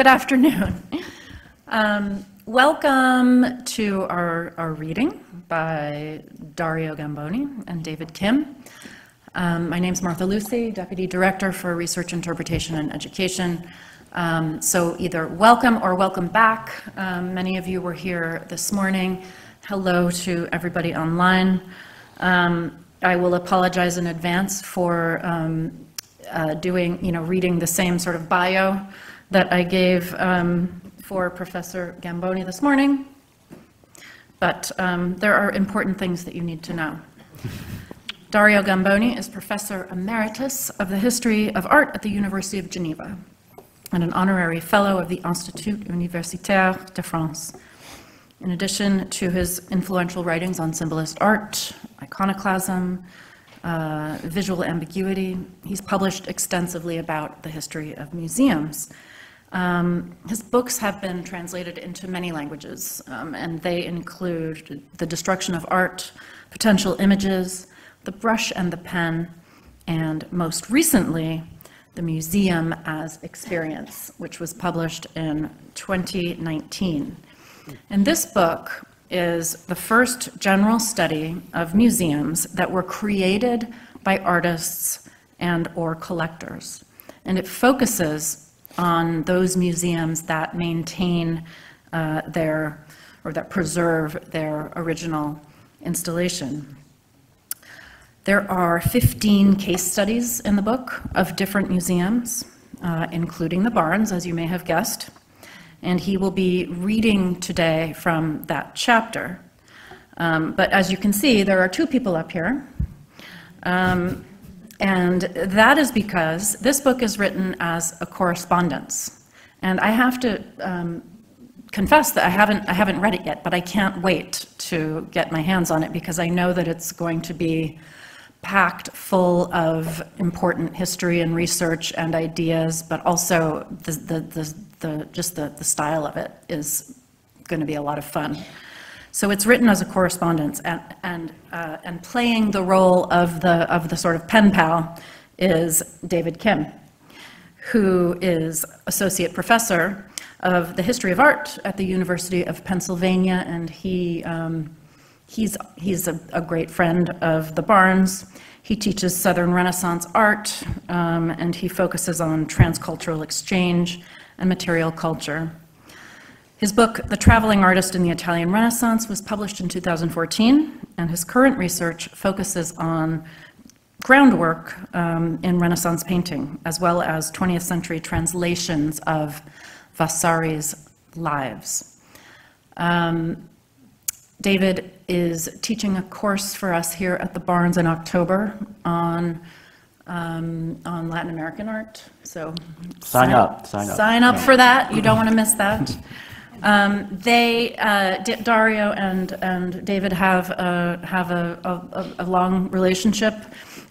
good afternoon. Um, welcome to our, our reading by Dario Gamboni and David Kim. Um, my name is Martha Lucy, Deputy Director for Research Interpretation and Education. Um, so either welcome or welcome back. Um, many of you were here this morning. Hello to everybody online. Um, I will apologize in advance for um, uh, doing, you know, reading the same sort of bio that I gave um, for Professor Gamboni this morning. But um, there are important things that you need to know. Dario Gamboni is Professor Emeritus of the History of Art at the University of Geneva and an honorary fellow of the Institut Universitaire de France. In addition to his influential writings on symbolist art, iconoclasm, uh, visual ambiguity, he's published extensively about the history of museums. Um, his books have been translated into many languages, um, and they include The Destruction of Art, Potential Images, The Brush and the Pen, and most recently, The Museum as Experience, which was published in 2019. And this book is the first general study of museums that were created by artists and or collectors. And it focuses on those museums that maintain uh, their, or that preserve their original installation. There are 15 case studies in the book of different museums, uh, including the Barnes, as you may have guessed. And he will be reading today from that chapter. Um, but as you can see, there are two people up here. Um, and that is because this book is written as a correspondence. And I have to um, confess that I haven't, I haven't read it yet, but I can't wait to get my hands on it because I know that it's going to be packed full of important history and research and ideas, but also the, the, the, the just the, the style of it is going to be a lot of fun. So it's written as a correspondence, and, and, uh, and playing the role of the, of the sort of pen pal is David Kim, who is associate professor of the history of art at the University of Pennsylvania, and he, um, he's, he's a, a, great friend of the Barnes. He teaches Southern Renaissance art, um, and he focuses on transcultural exchange and material culture. His book, The Traveling Artist in the Italian Renaissance, was published in 2014, and his current research focuses on groundwork um, in Renaissance painting, as well as 20th century translations of Vasari's lives. Um, David is teaching a course for us here at the Barnes in October on um, on Latin American art. So sign, sign up, sign up, sign up yeah. for that. You don't want to miss that. Um, they, uh, Dario and, and David have, a, have a, a, a, long relationship.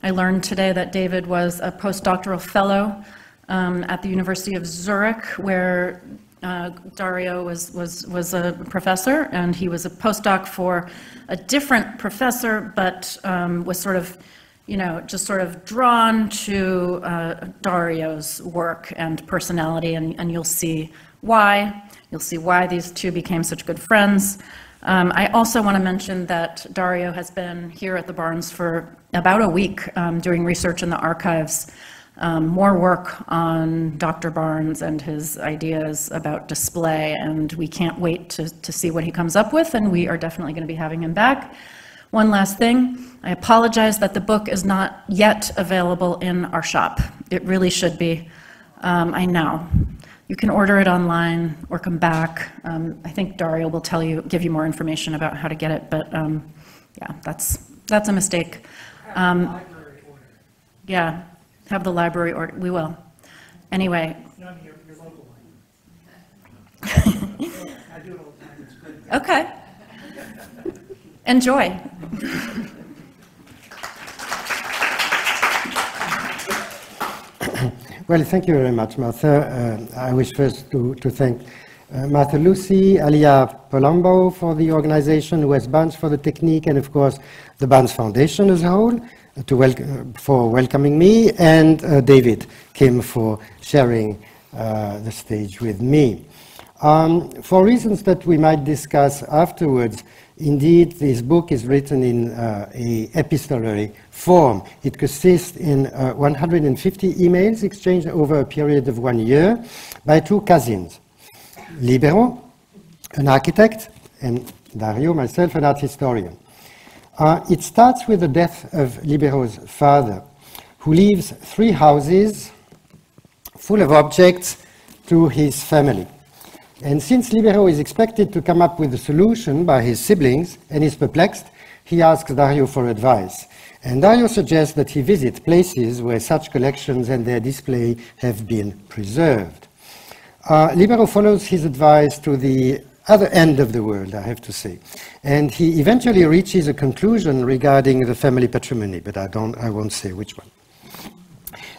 I learned today that David was a postdoctoral fellow um, at the University of Zurich, where uh, Dario was, was, was a professor, and he was a postdoc for a different professor, but um, was sort of, you know, just sort of drawn to uh, Dario's work and personality, and, and you'll see why. You'll see why these two became such good friends. Um, I also want to mention that Dario has been here at the Barnes for about a week um, doing research in the archives, um, more work on Dr. Barnes and his ideas about display, and we can't wait to, to see what he comes up with, and we are definitely going to be having him back. One last thing, I apologize that the book is not yet available in our shop. It really should be. Um, I know. You can order it online or come back. Um, I think Dario will tell you, give you more information about how to get it, but um, yeah, that's, that's a mistake. Um, yeah, have the library order, we will. Anyway. Okay. Enjoy. Well, thank you very much, Martha. Uh, I wish first to, to thank uh, Martha Lucy, Alia Palumbo for the organization, West Barnes for the technique, and of course the Barnes Foundation as a whole uh, to wel for welcoming me, and uh, David Kim for sharing uh, the stage with me. Um, for reasons that we might discuss afterwards, indeed, this book is written in uh, a epistolary form. It consists in uh, 150 emails exchanged over a period of one year by two cousins, Libero, an architect, and Dario, myself, an art historian. Uh, it starts with the death of Libero's father, who leaves three houses full of objects to his family. And since Libero is expected to come up with a solution by his siblings and is perplexed, he asks Dario for advice. And Dario suggests that he visit places where such collections and their display have been preserved. Uh, Libero follows his advice to the other end of the world, I have to say. And he eventually reaches a conclusion regarding the family patrimony, but I, don't, I won't say which one.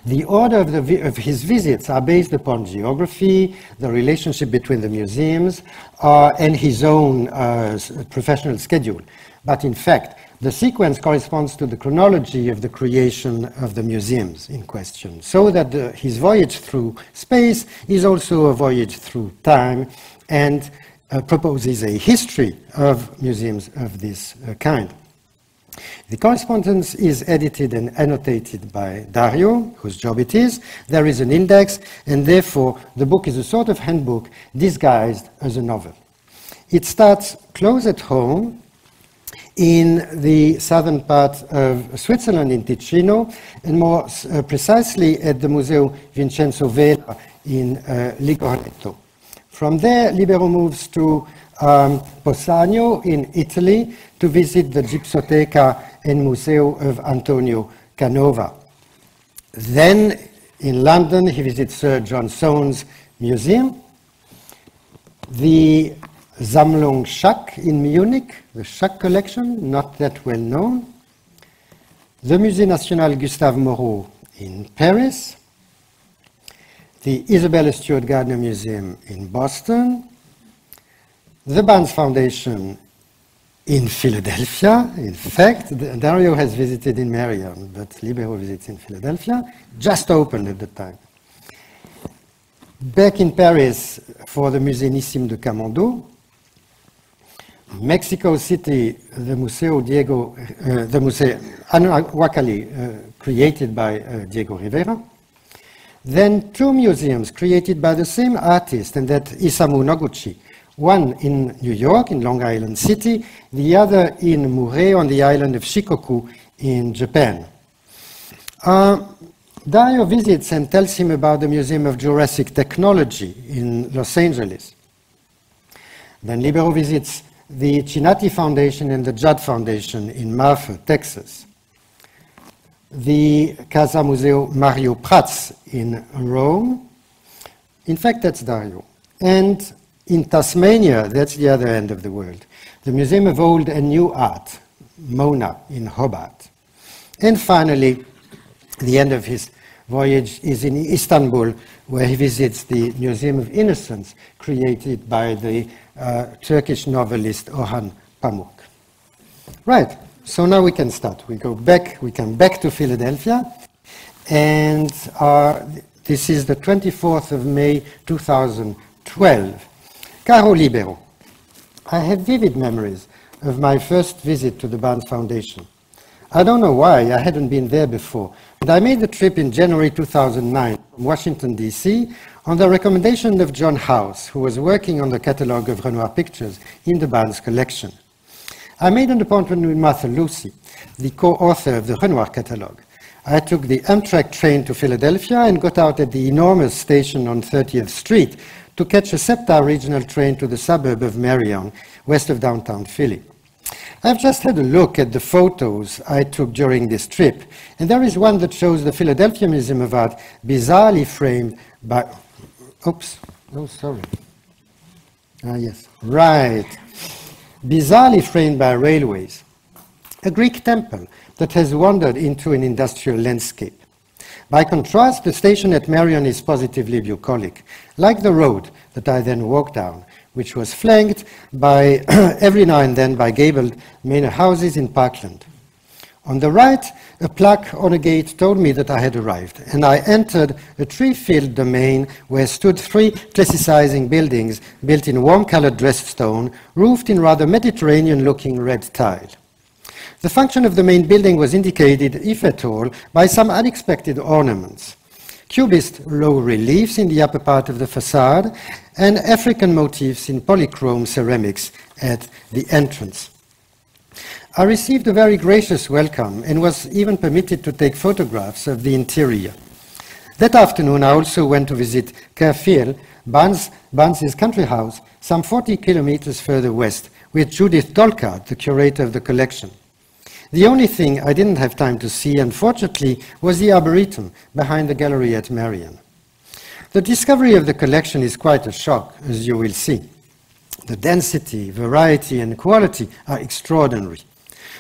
The order of, the, of, his visits are based upon geography, the relationship between the museums, uh, and his own uh, professional schedule. But in fact, the sequence corresponds to the chronology of the creation of the museums in question, so that the, his voyage through space is also a voyage through time and uh, proposes a history of museums of this uh, kind. The correspondence is edited and annotated by Dario, whose job it is. There is an index, and therefore the book is a sort of handbook disguised as a novel. It starts close at home in the southern part of Switzerland, in Ticino, and more uh, precisely at the Museo Vincenzo Vela in uh, Ligornetto. From there, Libero moves to um, Possagno in Italy to visit the Gipsoteca and Museo of Antonio Canova. Then in London, he visits Sir John Soane's museum, the Sammlung Schack in Munich, the Schack collection, not that well known, the Musée National Gustave Moreau in Paris, the Isabella Stewart Gardner Museum in Boston, the Barnes Foundation in Philadelphia. In fact, Dario has visited in Merion, but Libero visits in Philadelphia, just opened at the time. Back in Paris for the Musée Nissim de Camondo. Mexico City, the Museo Diego, uh, the Museo Anahuacalli, uh, created by uh, Diego Rivera. Then two museums created by the same artist, and that Isamu Noguchi, one in New York, in Long Island City, the other in Mure on the island of Shikoku in Japan. Uh, Dario visits and tells him about the Museum of Jurassic Technology in Los Angeles. Then Libero visits the Chinati Foundation and the Judd Foundation in Marfa, Texas. The Casa Museo Mario Praz in Rome. In fact, that's Dario. And in Tasmania, that's the other end of the world, the Museum of Old and New Art, MONA, in Hobart. And finally, the end of his voyage is in Istanbul, where he visits the Museum of Innocence, created by the uh, Turkish novelist Orhan Pamuk. Right, so now we can start. We go back, we come back to Philadelphia, and uh, this is the 24th of May 2012. Caro Libero, I have vivid memories of my first visit to the Barnes Foundation. I don't know why, I hadn't been there before, but I made the trip in January 2009 from Washington, D.C., on the recommendation of John House, who was working on the catalogue of Renoir pictures in the Barnes collection. I made an appointment with Martha Lucy, the co-author of the Renoir catalogue. I took the Amtrak train to Philadelphia and got out at the enormous station on 30th Street to catch a SEPTA regional train to the suburb of Merion, west of downtown Philly. I've just had a look at the photos I took during this trip, and there is one that shows the Philadelphia Museum of Art bizarrely framed by, oops, oh, sorry. Ah, yes, right. Bizarrely framed by railways. A Greek temple that has wandered into an industrial landscape. By contrast, the station at Merion is positively bucolic, like the road that I then walked down, which was flanked by every now and then by gabled manor houses in Parkland. On the right, a plaque on a gate told me that I had arrived, and I entered a tree-filled domain where stood three classicizing buildings built in warm-colored dressed stone, roofed in rather Mediterranean-looking red tile. The function of the main building was indicated, if at all, by some unexpected ornaments. Cubist low reliefs in the upper part of the facade, and African motifs in polychrome ceramics at the entrance. I received a very gracious welcome and was even permitted to take photographs of the interior. That afternoon, I also went to visit Kerfeal, Barnes, Barnes's country house, some 40 kilometers further west, with Judith Dolkart, the curator of the collection. The only thing I didn't have time to see, unfortunately, was the arboretum behind the gallery at Merion. The discovery of the collection is quite a shock, as you will see. The density, variety, and quality are extraordinary.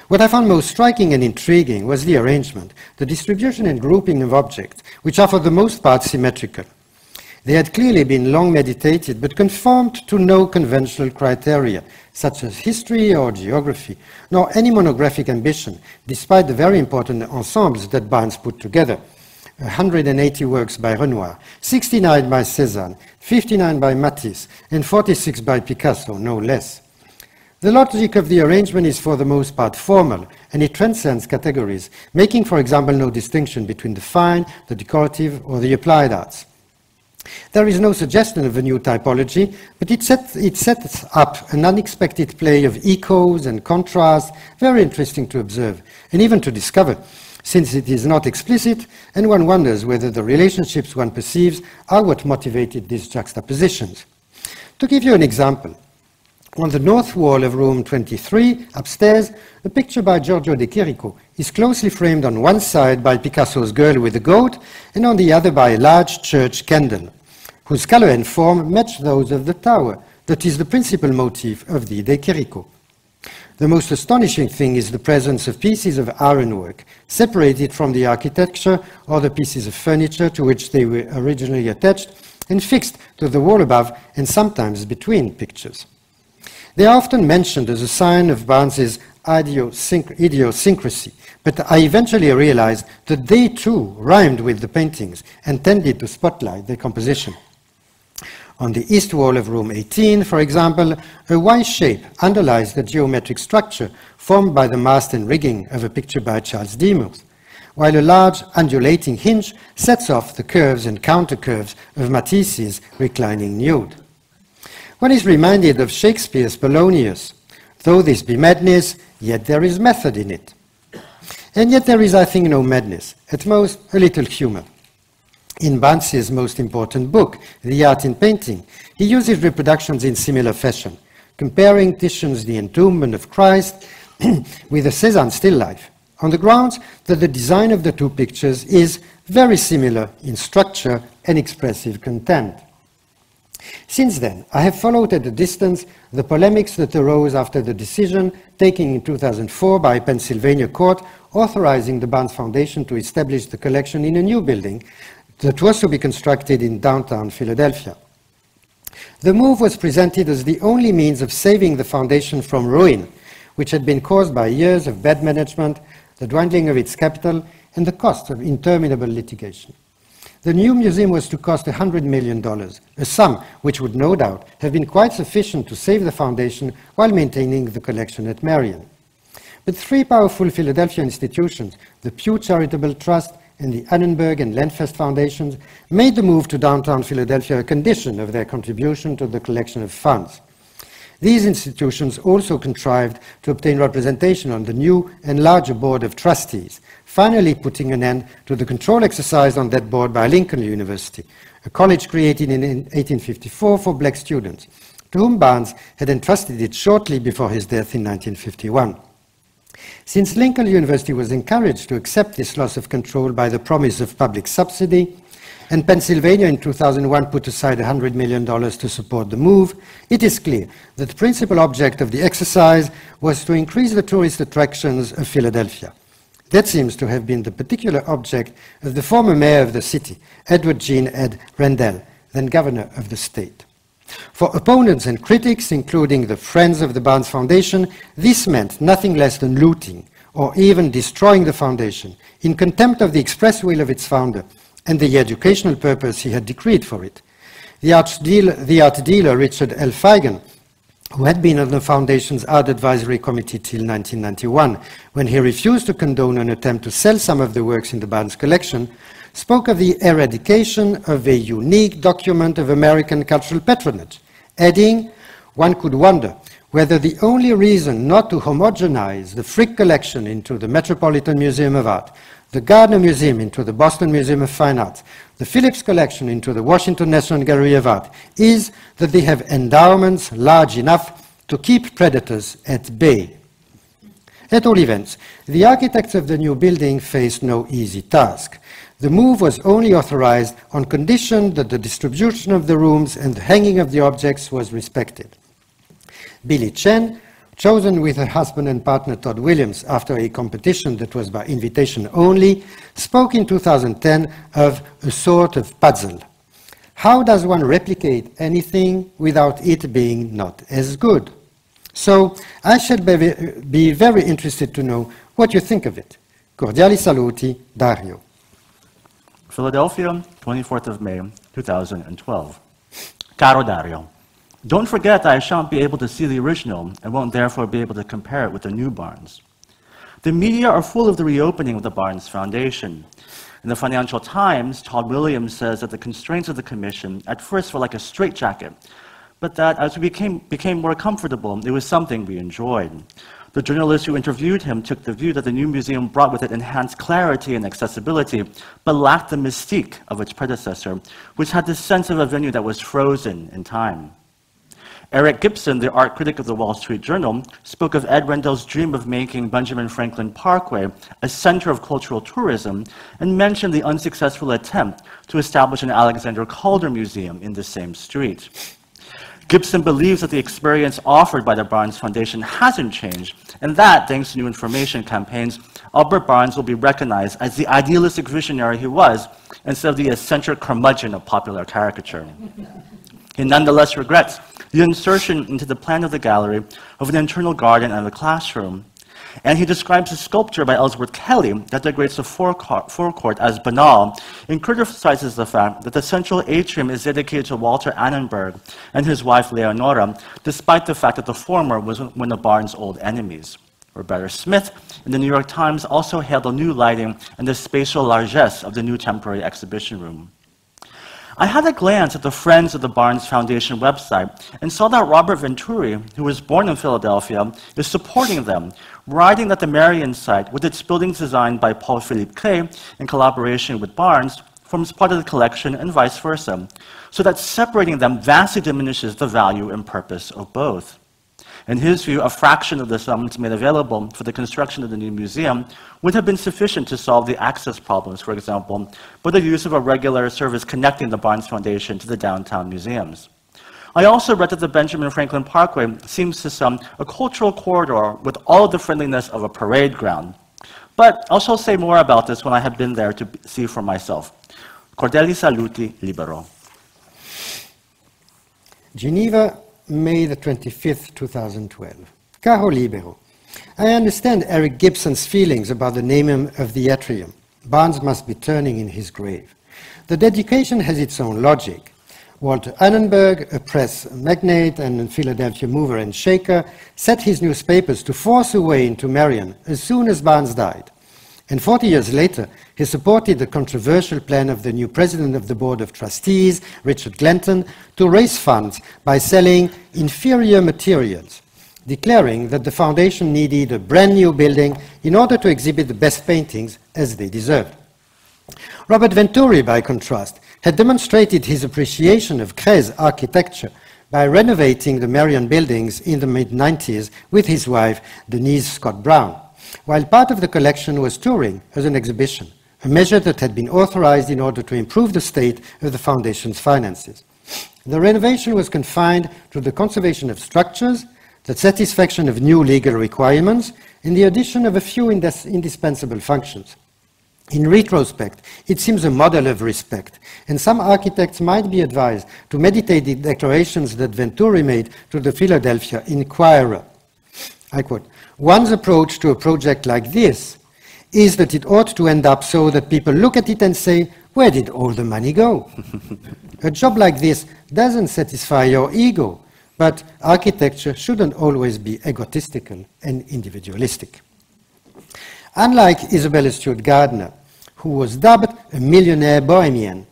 What I found most striking and intriguing was the arrangement, the distribution and grouping of objects, which are for the most part symmetrical. They had clearly been long meditated, but conformed to no conventional criteria, such as history or geography, nor any monographic ambition, despite the very important ensembles that Barnes put together. 180 works by Renoir, 69 by Cézanne, 59 by Matisse, and 46 by Picasso, no less. The logic of the arrangement is for the most part formal, and it transcends categories, making, for example, no distinction between the fine, the decorative, or the applied arts. There is no suggestion of a new typology, but it, set, it sets up an unexpected play of echoes and contrasts, very interesting to observe, and even to discover, since it is not explicit, and one wonders whether the relationships one perceives are what motivated these juxtapositions. To give you an example, on the north wall of room 23, upstairs, a picture by Giorgio de Chirico is closely framed on one side by Picasso's Girl with the Goat and on the other by a large church candle, whose color and form match those of the tower, that is the principal motif of the De Chirico. The most astonishing thing is the presence of pieces of ironwork, separated from the architecture or the pieces of furniture to which they were originally attached, and fixed to the wall above and sometimes between pictures. They are often mentioned as a sign of Barnes's idiosyncrasy, but I eventually realized that they too rhymed with the paintings and tended to spotlight their composition. On the east wall of room 18, for example, a Y shape underlies the geometric structure formed by the mast and rigging of a picture by Charles Demuth, while a large undulating hinge sets off the curves and counter curves of Matisse's reclining nude. One is reminded of Shakespeare's Polonius. Though this be madness, yet there is method in it. And yet there is, I think, no madness, at most a little humor. In Barnes's most important book, The Art in Painting, he uses reproductions in similar fashion, comparing Titian's The Entombment of Christ with a Cézanne still life, on the grounds that the design of the two pictures is very similar in structure and expressive content. Since then, I have followed at a distance the polemics that arose after the decision taken in 2004 by a Pennsylvania court authorizing the Barnes Foundation to establish the collection in a new building that was to be constructed in downtown Philadelphia. The move was presented as the only means of saving the foundation from ruin, which had been caused by years of bad management, the dwindling of its capital, and the cost of interminable litigation. The new museum was to cost $100 million, a sum which would no doubt have been quite sufficient to save the foundation while maintaining the collection at Merion. But three powerful Philadelphia institutions, the Pew Charitable Trust and the Annenberg and Lenfest Foundations, made the move to downtown Philadelphia a condition of their contribution to the collection of funds. These institutions also contrived to obtain representation on the new and larger board of trustees, finally putting an end to the control exercised on that board by Lincoln University, a college created in 1854 for black students, to whom Barnes had entrusted it shortly before his death in 1951. Since Lincoln University was encouraged to accept this loss of control by the promise of public subsidy, and Pennsylvania in 2001 put aside $100 million to support the move, it is clear that the principal object of the exercise was to increase the tourist attractions of Philadelphia. That seems to have been the particular object of the former mayor of the city, Edward Gene Ed Rendell, then governor of the state. For opponents and critics, including the Friends of the Barnes Foundation, this meant nothing less than looting, or even destroying the foundation, in contempt of the express will of its founder and the educational purpose he had decreed for it. The art, the art dealer Richard L. Feigen, who had been on the Foundation's art advisory committee till 1991, when he refused to condone an attempt to sell some of the works in the Barnes collection, spoke of the eradication of a unique document of American cultural patronage, adding, one could wonder whether the only reason not to homogenize the Frick collection into the Metropolitan Museum of Art, the Gardner Museum into the Boston Museum of Fine Arts, the Phillips Collection into the Washington National Gallery of Art, is that they have endowments large enough to keep predators at bay. At all events, the architects of the new building faced no easy task. The move was only authorized on condition that the distribution of the rooms and the hanging of the objects was respected. Billie Tsien, chosen with her husband and partner Todd Williams after a competition that was by invitation only, spoke in 2010 of a sort of puzzle. How does one replicate anything without it being not as good? So I should be very interested to know what you think of it. Cordiali saluti, Dario. Philadelphia, 24th of May, 2012. Caro Dario. Don't forget that I shan't be able to see the original and won't therefore be able to compare it with the new Barnes. The media are full of the reopening of the Barnes Foundation. In the Financial Times, Todd Williams says that the constraints of the commission at first were like a straitjacket, but that as we became, became more comfortable, it was something we enjoyed. The journalist who interviewed him took the view that the new museum brought with it enhanced clarity and accessibility, but lacked the mystique of its predecessor, which had the sense of a venue that was frozen in time. Eric Gibson, the art critic of the Wall Street Journal, spoke of Ed Rendell's dream of making Benjamin Franklin Parkway a center of cultural tourism and mentioned the unsuccessful attempt to establish an Alexander Calder Museum in the same street. Gibson believes that the experience offered by the Barnes Foundation hasn't changed, and that, thanks to new information campaigns, Albert Barnes will be recognized as the idealistic visionary he was, instead of the eccentric curmudgeon of popular caricature. He nonetheless regrets the insertion into the plan of the gallery of an internal garden and a classroom. And he describes a sculpture by Ellsworth Kelly that degrades the forecourt as banal and criticizes the fact that the central atrium is dedicated to Walter Annenberg and his wife Leonora, despite the fact that the former was one of Barnes' old enemies. Roberta Smith in the New York Times also hailed the new lighting and the spatial largesse of the new temporary exhibition room. I had a glance at the Friends of the Barnes Foundation website and saw that Robert Venturi, who was born in Philadelphia, is supporting them, writing that the Merion site, with its buildings designed by Paul Philippe Cret in collaboration with Barnes, forms part of the collection and vice versa, so that separating them vastly diminishes the value and purpose of both. In his view, a fraction of the sums made available for the construction of the new museum would have been sufficient to solve the access problems, for example, by the use of a regular service connecting the Barnes Foundation to the downtown museums. I also read that the Benjamin Franklin Parkway seems to some a cultural corridor with all the friendliness of a parade ground. But I shall say more about this when I have been there to see for myself. Cordiali saluti, libero. Geneva May the 25th, 2012. Caro Libero, I understand Eric Gibson's feelings about the naming of the atrium. Barnes must be turning in his grave. The dedication has its own logic. Walter Annenberg, a press magnate and Philadelphia mover and shaker, set his newspapers to force a way into Merion as soon as Barnes died. And 40 years later, he supported the controversial plan of the new president of the Board of Trustees, Richard Glanton, to raise funds by selling inferior materials, declaring that the foundation needed a brand new building in order to exhibit the best paintings as they deserved. Robert Venturi, by contrast, had demonstrated his appreciation of Cret's architecture by renovating the Merion buildings in the mid-90s with his wife, Denise Scott Brown, while part of the collection was touring as an exhibition a measure that had been authorized in order to improve the state of the Foundation's finances. The renovation was confined to the conservation of structures, the satisfaction of new legal requirements, and the addition of a few indispensable functions. In retrospect, it seems a model of respect, and some architects might be advised to meditate the declarations that Venturi made to the Philadelphia Inquirer. I quote, One's approach to a project like this is that it ought to end up so that people look at it and say, where did all the money go? a job like this doesn't satisfy your ego, but architecture shouldn't always be egotistical and individualistic. Unlike Isabella Stewart Gardner, who was dubbed a millionaire bohemian,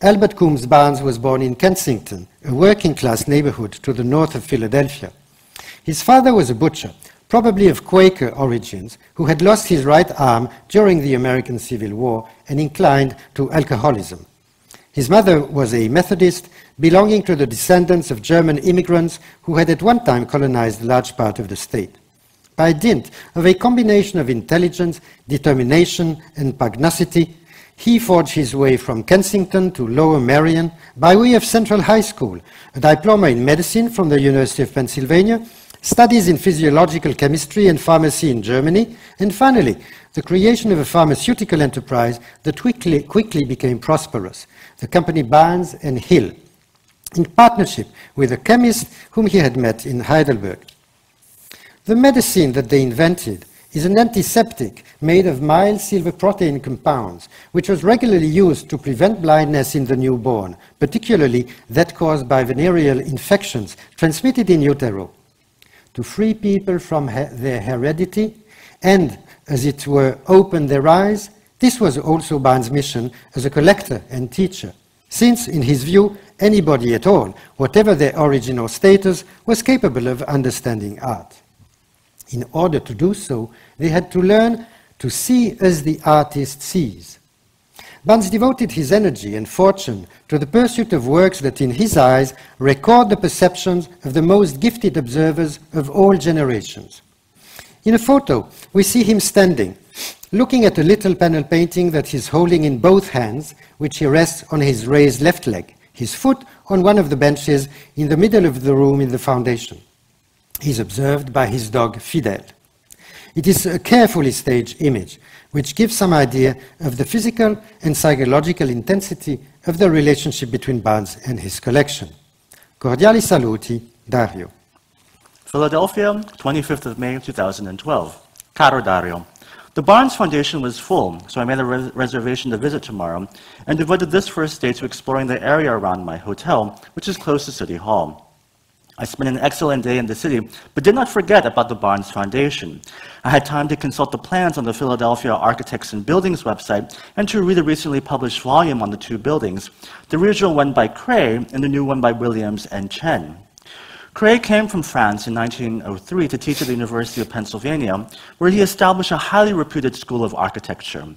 Albert Coombs Barnes was born in Kensington, a working class neighborhood to the north of Philadelphia. His father was a butcher, probably of Quaker origins, who had lost his right arm during the American Civil War and inclined to alcoholism. His mother was a Methodist belonging to the descendants of German immigrants who had at one time colonized a large part of the state. By dint of a combination of intelligence, determination, and pugnacity, he forged his way from Kensington to Lower Merion by way of Central High School, a diploma in medicine from the University of Pennsylvania, studies in physiological chemistry and pharmacy in Germany, and finally, the creation of a pharmaceutical enterprise that quickly, quickly became prosperous, the company Barnes and Hill, in partnership with a chemist whom he had met in Heidelberg. The medicine that they invented is an antiseptic made of mild silver protein compounds, which was regularly used to prevent blindness in the newborn, particularly that caused by venereal infections transmitted in utero to free people from he their heredity and, as it were, open their eyes, this was also Barnes' mission as a collector and teacher, since, in his view, anybody at all, whatever their origin or status, was capable of understanding art. In order to do so, they had to learn to see as the artist sees. Barnes devoted his energy and fortune to the pursuit of works that, in his eyes, record the perceptions of the most gifted observers of all generations. In a photo, we see him standing, looking at a little panel painting that he's holding in both hands, which he rests on his raised left leg, his foot on one of the benches in the middle of the room in the foundation. He's observed by his dog Fidel. It is a carefully staged image, which gives some idea of the physical and psychological intensity of the relationship between Barnes and his collection. Cordiali saluti, Dario. Philadelphia, 25th of May, 2012. Caro Dario. The Barnes Foundation was full, so I made a res reservation to visit tomorrow and devoted this first day to exploring the area around my hotel, which is close to City Hall. I spent an excellent day in the city, but did not forget about the Barnes Foundation. I had time to consult the plans on the Philadelphia Architects and Buildings website and to read a recently published volume on the two buildings, the original one by Cret and the new one by Williams and Tsien. Cret came from France in 1903 to teach at the University of Pennsylvania, where he established a highly reputed school of architecture.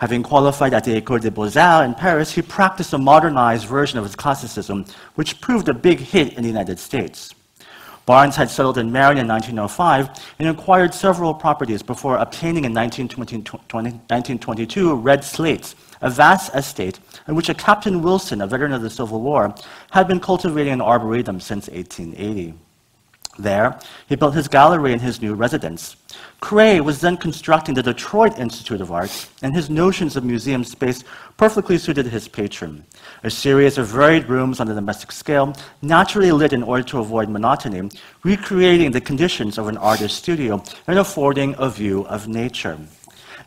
Having qualified at the École des Beaux-Arts in Paris, he practiced a modernized version of his classicism, which proved a big hit in the United States. Barnes had settled in Merion in 1905 and acquired several properties before obtaining in 1922 Red Slates, a vast estate in which a Captain Wilson, a veteran of the Civil War, had been cultivating an arboretum since 1880. There, he built his gallery and his new residence. Cret was then constructing the Detroit Institute of Arts, and his notions of museum space perfectly suited his patron. A series of varied rooms on a domestic scale, naturally lit in order to avoid monotony, recreating the conditions of an artist's studio and affording a view of nature.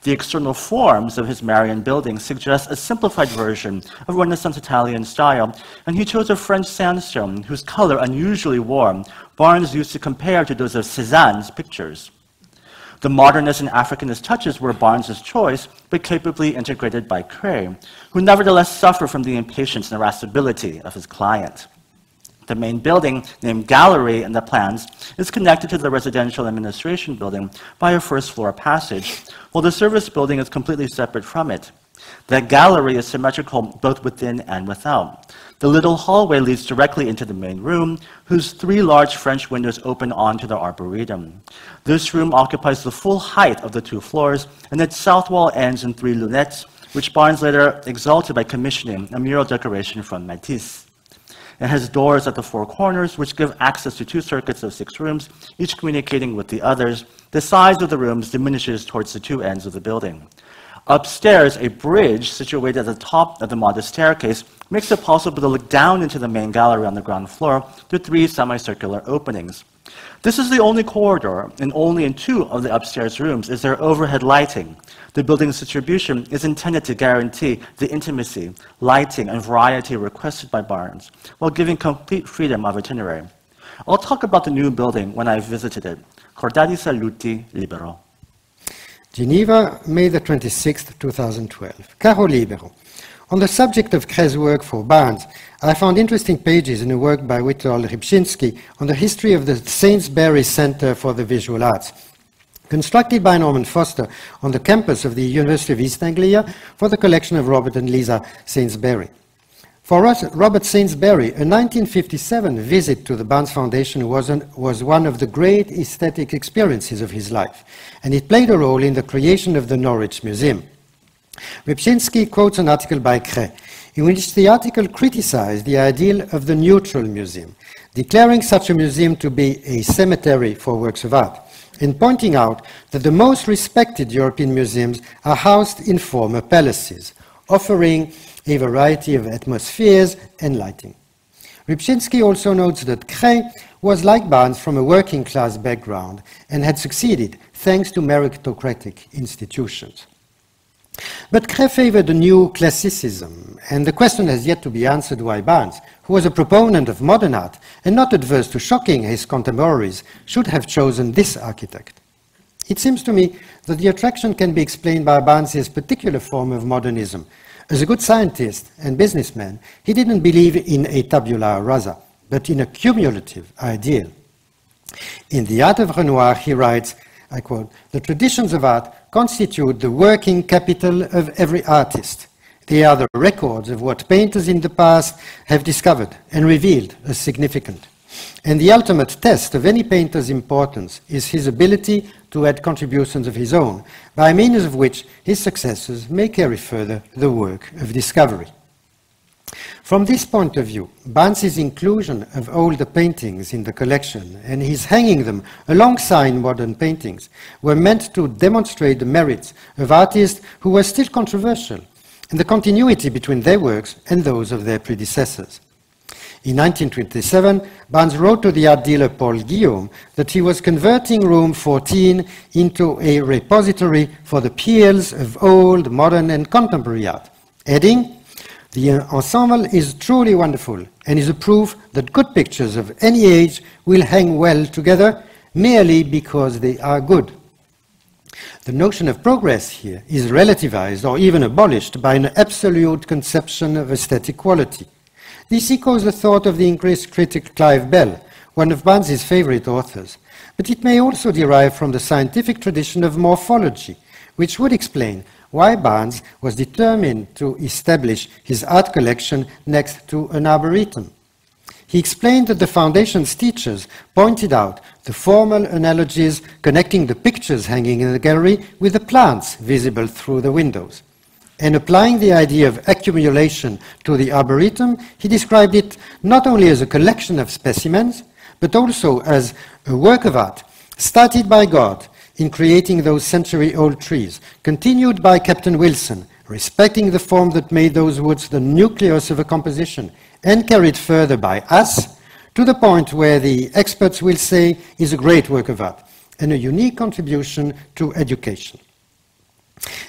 The external forms of his Merion building suggest a simplified version of Renaissance Italian style, and he chose a French sandstone whose color, unusually warm, Barnes used to compare to those of Cézanne's pictures. The modernist and Africanist touches were Barnes's choice, but capably integrated by Cret, who nevertheless suffered from the impatience and irascibility of his client. The main building, named Gallery in the plans, is connected to the residential administration building by a first floor passage, while the service building is completely separate from it. The gallery is symmetrical both within and without. The little hallway leads directly into the main room, whose three large French windows open onto the arboretum. This room occupies the full height of the two floors, and its south wall ends in three lunettes, which Barnes later exalted by commissioning a mural decoration from Matisse. It has doors at the four corners, which give access to two circuits of six rooms, each communicating with the others. The size of the rooms diminishes towards the two ends of the building. Upstairs, a bridge situated at the top of the modest staircase makes it possible to look down into the main gallery on the ground floor through three semicircular openings. This is the only corridor, and only in two of the upstairs rooms is there overhead lighting. The building's distribution is intended to guarantee the intimacy, lighting, and variety requested by Barnes, while giving complete freedom of itinerary. I'll talk about the new building when I visited it. Cordati Saluti Libero. Geneva, May the 26th, 2012. Caro Libero. On the subject of Cret's work for Barnes, I found interesting pages in a work by Witold Rybczynski on the history of the Sainsbury Center for the Visual Arts, constructed by Norman Foster on the campus of the University of East Anglia for the collection of Robert and Lisa Sainsbury. For us, Robert Sainsbury, a 1957 visit to the Barnes Foundation was, an, was one of the great aesthetic experiences of his life, and it played a role in the creation of the Norwich Museum. Rybczynski quotes an article by Cret, in which the article criticized the ideal of the neutral museum, declaring such a museum to be a cemetery for works of art, and pointing out that the most respected European museums are housed in former palaces, offering a variety of atmospheres and lighting. Rybczynski also notes that Cret was like Barnes from a working class background and had succeeded thanks to meritocratic institutions. But Cret favored a new classicism, and the question has yet to be answered why Barnes, who was a proponent of modern art and not adverse to shocking his contemporaries, should have chosen this architect. It seems to me that the attraction can be explained by Barnes's particular form of modernism. As a good scientist and businessman, he didn't believe in a tabula rasa, but in a cumulative ideal. In The Art of Renoir, he writes, I quote, the traditions of art constitute the working capital of every artist. They are the records of what painters in the past have discovered and revealed as significant. And the ultimate test of any painter's importance is his ability to add contributions of his own, by means of which his successors may carry further the work of discovery. From this point of view, Barnes's inclusion of older paintings in the collection and his hanging them alongside modern paintings were meant to demonstrate the merits of artists who were still controversial and the continuity between their works and those of their predecessors. In 1927, Barnes wrote to the art dealer Paul Guillaume that he was converting room 14 into a repository for the pearls of old, modern, and contemporary art, adding, the ensemble is truly wonderful and is a proof that good pictures of any age will hang well together merely because they are good. The notion of progress here is relativized or even abolished by an absolute conception of aesthetic quality. This echoes the thought of the English critic Clive Bell, one of Barnes's favorite authors, but it may also derive from the scientific tradition of morphology, which would explain why Barnes was determined to establish his art collection next to an arboretum. He explained that the Foundation's teachers pointed out the formal analogies connecting the pictures hanging in the gallery with the plants visible through the windows. And applying the idea of accumulation to the arboretum, he described it not only as a collection of specimens, but also as a work of art started by God in creating those century-old trees, continued by Captain Wilson, respecting the form that made those woods the nucleus of a composition, and carried further by us, to the point where the experts will say is a great work of art and a unique contribution to education.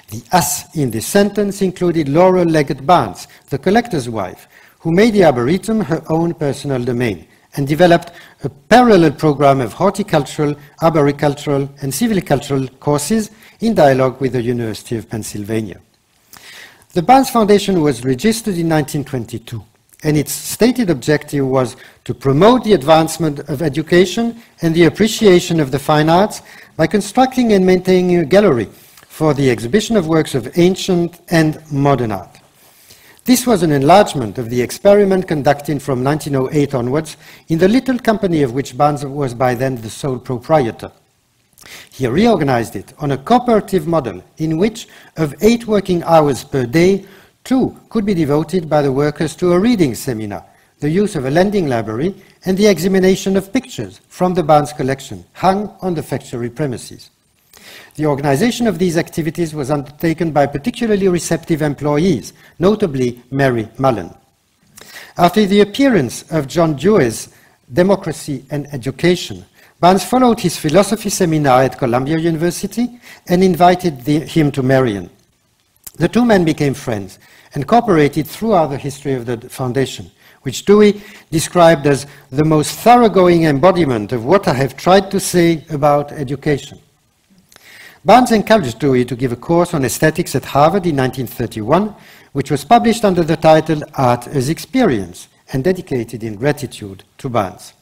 The us in this sentence included Laura Leggett Barnes, the collector's wife, who made the Arboretum her own personal domain and developed a parallel program of horticultural, arboricultural, and silvicultural courses in dialogue with the University of Pennsylvania. The Barnes Foundation was registered in 1922, and its stated objective was to promote the advancement of education and the appreciation of the fine arts by constructing and maintaining a gallery for the exhibition of works of ancient and modern art. This was an enlargement of the experiment conducted from 1908 onwards in the little company of which Barnes was by then the sole proprietor. He reorganized it on a cooperative model in which, of eight working hours per day, two could be devoted by the workers to a reading seminar, the use of a lending library, and the examination of pictures from the Barnes collection hung on the factory premises. The organization of these activities was undertaken by particularly receptive employees, notably Mary Mullen. After the appearance of John Dewey's Democracy and Education, Barnes followed his philosophy seminar at Columbia University and invited the, him to Merion. The two men became friends and cooperated throughout the history of the foundation, which Dewey described as the most thoroughgoing embodiment of what I have tried to say about education. Barnes encouraged Dewey to give a course on aesthetics at Harvard in 1931, which was published under the title Art as Experience and dedicated in gratitude to Barnes.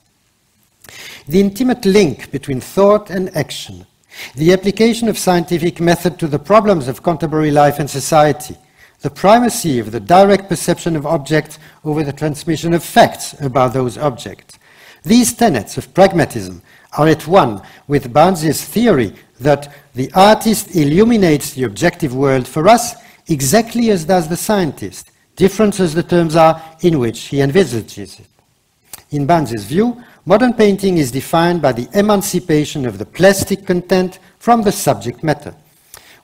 The intimate link between thought and action, the application of scientific method to the problems of contemporary life and society, the primacy of the direct perception of objects over the transmission of facts about those objects. These tenets of pragmatism are at one with Barnes's theory that the artist illuminates the objective world for us exactly as does the scientist, different as the terms are in which he envisages it. In Barnes's view, modern painting is defined by the emancipation of the plastic content from the subject matter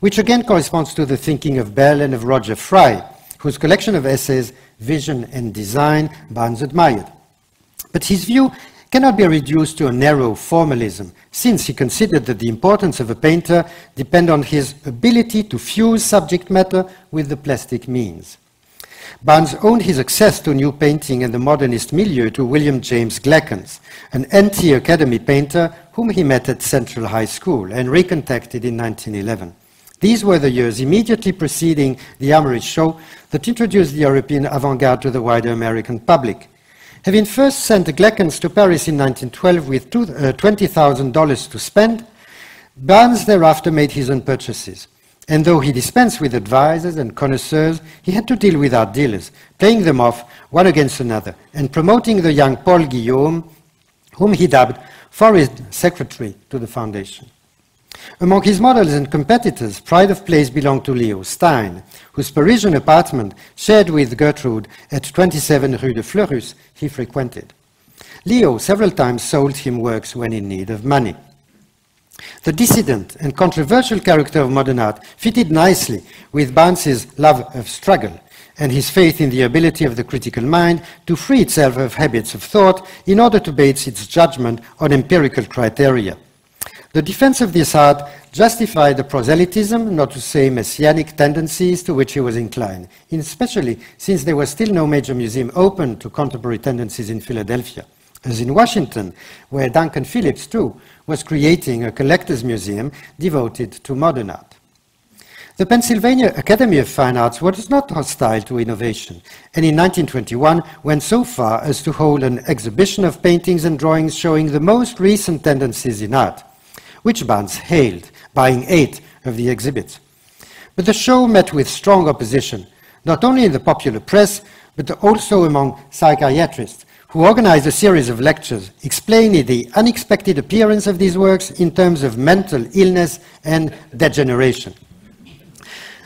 which again corresponds to the thinking of Bell and of Roger Fry, whose collection of essays, Vision and Design, Barnes admired. But his view cannot be reduced to a narrow formalism, since he considered that the importance of a painter depend on his ability to fuse subject matter with the plastic means. Barnes owed his access to new painting and the modernist milieu to William James Glackens, an anti-academy painter whom he met at Central High School and recontacted in 1911. These were the years immediately preceding the Armory Show that introduced the European avant-garde to the wider American public. Having first sent Glackens to Paris in 1912 with uh, $20,000 to spend, Barnes thereafter made his own purchases. And though he dispensed with advisors and connoisseurs, he had to deal with art dealers, playing them off one against another, and promoting the young Paul Guillaume, whom he dubbed foreign secretary to the foundation. Among his models and competitors, pride of place belonged to Leo Stein, whose Parisian apartment, shared with Gertrude at 27 Rue de Fleurus, he frequented. Leo several times sold him works when in need of money. The dissident and controversial character of modern art fitted nicely with Barnes's love of struggle and his faith in the ability of the critical mind to free itself of habits of thought in order to base its judgment on empirical criteria. The defense of this art justified the proselytism, not to say messianic tendencies to which he was inclined, especially since there was still no major museum open to contemporary tendencies in Philadelphia. As in Washington, where Duncan Phillips, too, was creating a collector's museum devoted to modern art. The Pennsylvania Academy of Fine Arts was not hostile to innovation, and in 1921 went so far as to hold an exhibition of paintings and drawings showing the most recent tendencies in art which Barnes hailed, buying eight of the exhibits. But the show met with strong opposition, not only in the popular press, but also among psychiatrists, who organized a series of lectures explaining the unexpected appearance of these works in terms of mental illness and degeneration.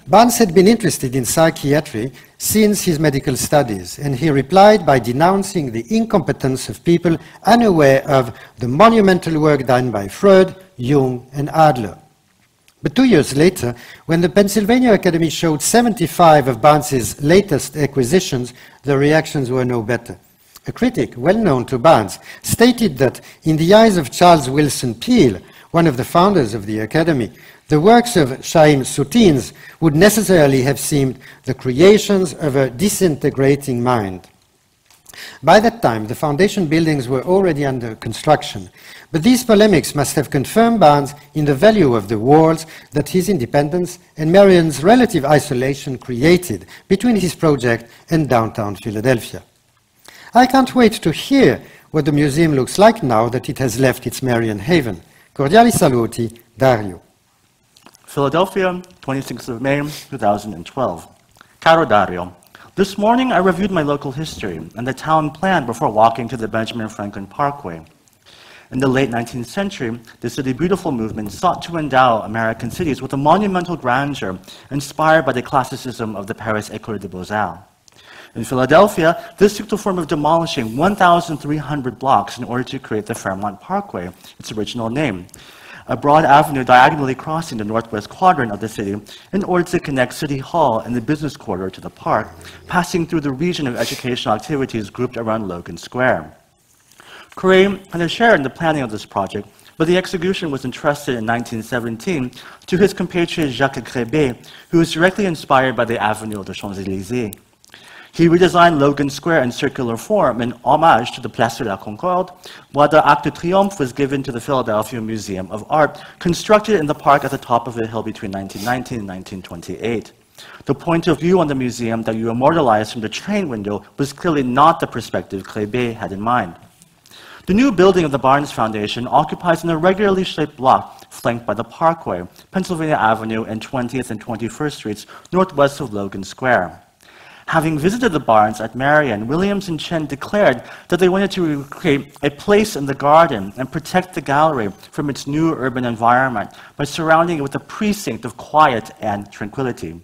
Barnes had been interested in psychiatry since his medical studies, and he replied by denouncing the incompetence of people unaware of the monumental work done by Freud, Jung, and Adler. But two years later, when the Pennsylvania Academy showed 75 of Barnes's latest acquisitions, the reactions were no better. A critic, well known to Barnes, stated that in the eyes of Charles Willson Peale, one of the founders of the Academy, the works of Chaim Soutines would necessarily have seemed the creations of a disintegrating mind. By that time, the foundation buildings were already under construction, but these polemics must have confirmed Barnes in the value of the walls that his independence and Merion's relative isolation created between his project and downtown Philadelphia. I can't wait to hear what the museum looks like now that it has left its Marion haven. Cordiali saluti, Dario. Philadelphia, 26th of May, 2012. Caro Dario, this morning I reviewed my local history and the town plan before walking to the Benjamin Franklin Parkway. In the late 19th century, the City Beautiful movement sought to endow American cities with a monumental grandeur inspired by the classicism of the Paris École des Beaux-Arts. In Philadelphia, this took the form of demolishing 1,300 blocks in order to create the Fairmount Parkway, its original name, a broad avenue diagonally crossing the northwest quadrant of the city in order to connect City Hall and the business quarter to the park, passing through the region of educational activities grouped around Logan Square. Cret had a share in the planning of this project, but the execution was entrusted in 1917 to his compatriot Jacques Gréber, who was directly inspired by the Avenue des Champs-Élysées. He redesigned Logan Square in circular form in homage to the Place de la Concorde, while the Arc de Triomphe was given to the Philadelphia Museum of Art, constructed in the park at the top of a hill between 1919 and 1928. The point of view on the museum that you immortalized from the train window was clearly not the perspective Gréber had in mind. The new building of the Barnes Foundation occupies an irregularly shaped block flanked by the Parkway, Pennsylvania Avenue, and 20th and 21st Streets, northwest of Logan Square. Having visited the Barnes at Merion, Williams and Tsien declared that they wanted to create a place in the garden and protect the gallery from its new urban environment by surrounding it with a precinct of quiet and tranquility.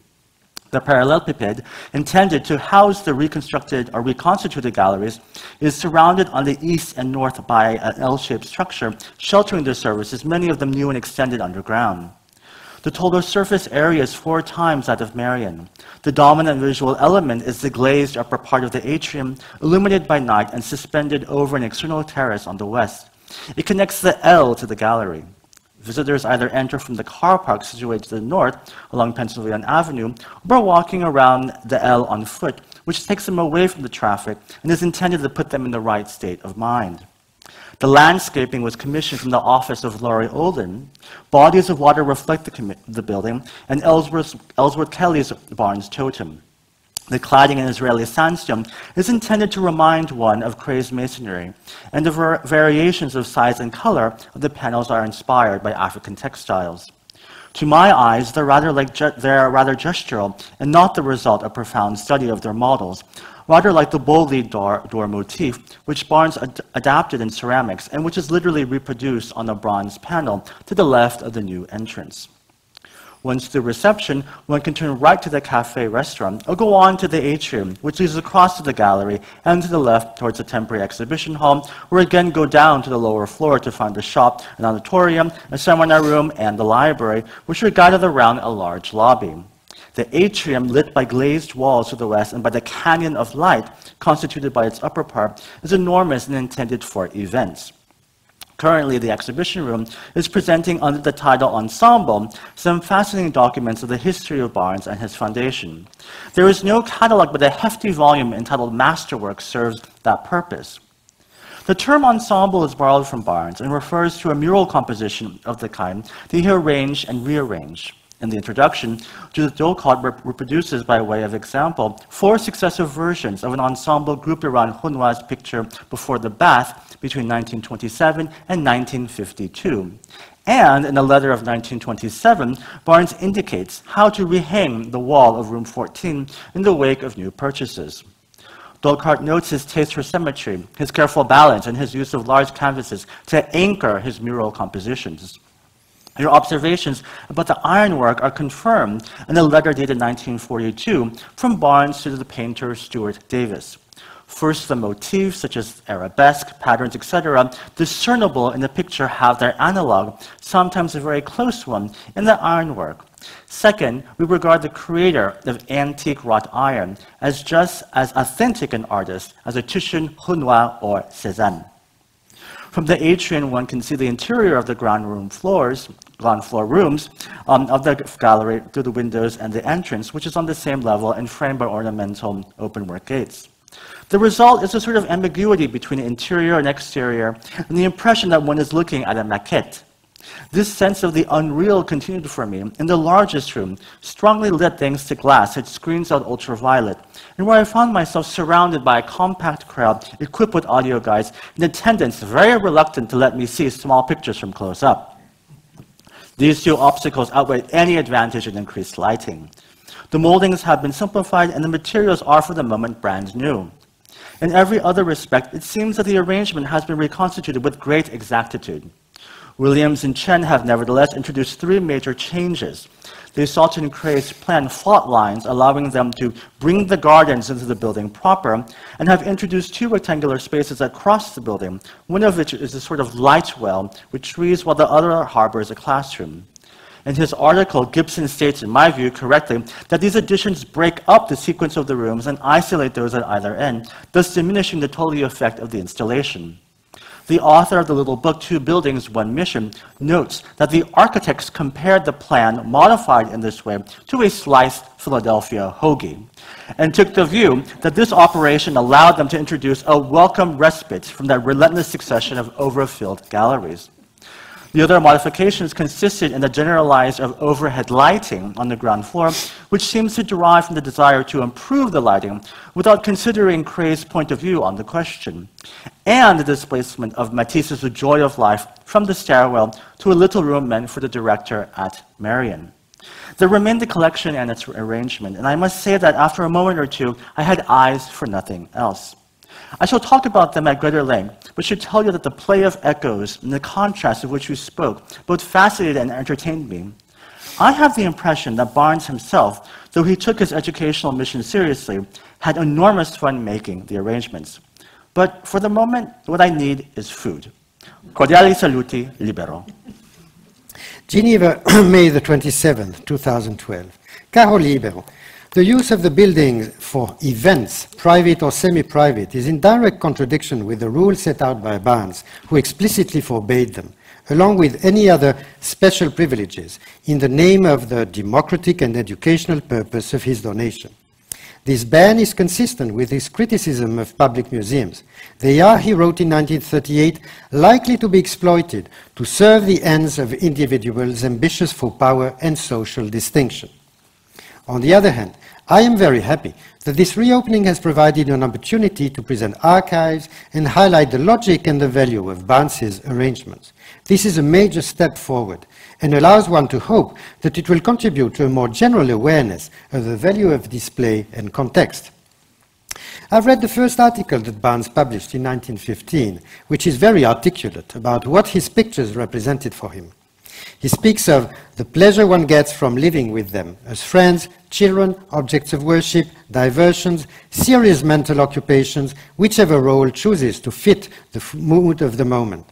The parallelepiped, intended to house the reconstructed or reconstituted galleries, is surrounded on the east and north by an L-shaped structure, sheltering the services, many of them new and extended underground. The total surface area is four times that of Merion. The dominant visual element is the glazed upper part of the atrium, illuminated by night and suspended over an external terrace on the west. It connects the L to the gallery. Visitors either enter from the car park situated to the north along Pennsylvania Avenue or walking around the L on foot, which takes them away from the traffic and is intended to put them in the right state of mind. The landscaping was commissioned from the office of Laurie Olin. Bodies of water reflect the, the building, and Ellsworth, Ellsworth Kelly's Barnes totem. The cladding in Israeli sandstone is intended to remind one of crazed masonry, and the var variations of size and color of the panels are inspired by African textiles. To my eyes, they're rather, like they're rather gestural and not the result of profound study of their models, rather like the boldly door, door motif, which Barnes ad adapted in ceramics and which is literally reproduced on a bronze panel to the left of the new entrance. Once through reception, one can turn right to the cafe restaurant or go on to the atrium, which leads across to the gallery and to the left towards the temporary exhibition hall, or again go down to the lower floor to find the shop, an auditorium, a seminar room, and the library, which are guided around a large lobby. The atrium, lit by glazed walls to the west and by the canyon of light constituted by its upper part, is enormous and intended for events. Currently, the exhibition room is presenting under the title Ensemble some fascinating documents of the history of Barnes and his foundation. There is no catalog, but a hefty volume entitled Masterwork serves that purpose. The term ensemble is borrowed from Barnes and refers to a mural composition of the kind that he arranged and rearranged. In the introduction, Judith Dolkart rep reproduces, by way of example, four successive versions of an ensemble grouped around Renoir's picture Before the Bath between 1927 and 1952. And in a letter of 1927, Barnes indicates how to rehang the wall of room 14 in the wake of new purchases. Dolkart notes his taste for symmetry, his careful balance, and his use of large canvases to anchor his mural compositions. Your observations about the ironwork are confirmed in a letter dated 1942 from Barnes to the painter Stuart Davis. First, the motifs, such as arabesque, patterns, etc., discernible in the picture have their analog, sometimes a very close one, in the ironwork. Second, we regard the creator of antique wrought iron as just as authentic an artist as a Titian, Renoir, or Cézanne. From the atrium, one can see the interior of the ground room floors, ground floor rooms um, of the gallery through the windows and the entrance, which is on the same level and framed by ornamental openwork gates. The result is a sort of ambiguity between interior and exterior, and the impression that one is looking at a maquette. This sense of the unreal continued for me in the largest room, strongly lit thanks to glass that screens out ultraviolet, and where I found myself surrounded by a compact crowd equipped with audio guides in attendance very reluctant to let me see small pictures from close up. These two obstacles outweigh any advantage in increased lighting. The moldings have been simplified and the materials are for the moment brand new. In every other respect, it seems that the arrangement has been reconstituted with great exactitude. Williams and Tsien have nevertheless introduced three major changes. They sought to create plan fault lines, allowing them to bring the gardens into the building proper, and have introduced two rectangular spaces across the building, one of which is a sort of light well with trees, while the other harbors a classroom. In his article, Gibson states, in my view correctly, that these additions break up the sequence of the rooms and isolate those at either end, thus diminishing the total effect of the installation. The author of the little book, Two Buildings, One Mission, notes that the architects compared the plan, modified in this way, to a sliced Philadelphia hoagie, and took the view that this operation allowed them to introduce a welcome respite from that relentless succession of overfilled galleries. The other modifications consisted in the generalized of overhead lighting on the ground floor, which seems to derive from the desire to improve the lighting without considering Cret's point of view on the question, and the displacement of Matisse's Joy of Life from the stairwell to a little room meant for the director at Merion. There remained the collection and its arrangement, and I must say that after a moment or two, I had eyes for nothing else. I shall talk about them at greater length, but should tell you that the play of echoes and the contrast of which you spoke both fascinated and entertained me. I have the impression that Barnes himself, though he took his educational mission seriously, had enormous fun making the arrangements. But for the moment, what I need is food. Cordiali saluti, libero. Geneva, May the 27th, 2012. Caro Libero, the use of the building for events, private or semi-private, is in direct contradiction with the rules set out by Barnes, who explicitly forbade them, along with any other special privileges, in the name of the democratic and educational purpose of his donation. This ban is consistent with his criticism of public museums. They are, he wrote in 1938, likely to be exploited to serve the ends of individuals ambitious for power and social distinction. On the other hand, I am very happy that this reopening has provided an opportunity to present archives and highlight the logic and the value of Barnes's arrangements. This is a major step forward and allows one to hope that it will contribute to a more general awareness of the value of display and context. I've read the first article that Barnes published in 1915, which is very articulate about what his pictures represented for him. He speaks of the pleasure one gets from living with them as friends, children, objects of worship, diversions, serious mental occupations, whichever role chooses to fit the mood of the moment.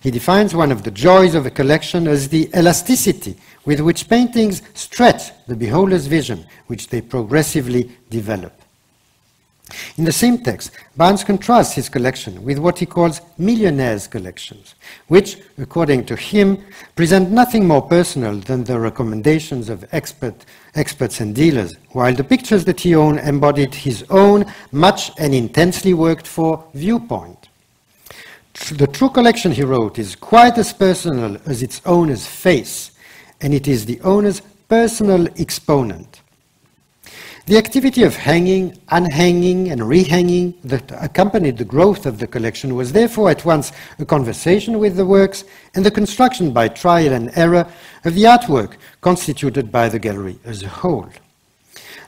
He defines one of the joys of a collection as the elasticity with which paintings stretch the beholder's vision, which they progressively develop. In the same text, Barnes contrasts his collection with what he calls millionaires' collections, which, according to him, present nothing more personal than the recommendations of expert, experts and dealers, while the pictures that he owned embodied his own much and intensely worked for viewpoint. The true collection, he wrote, is quite as personal as its owner's face, and it is the owner's personal exponent. The activity of hanging, unhanging, and rehanging that accompanied the growth of the collection was therefore at once a conversation with the works and the construction by trial and error of the artwork constituted by the gallery as a whole.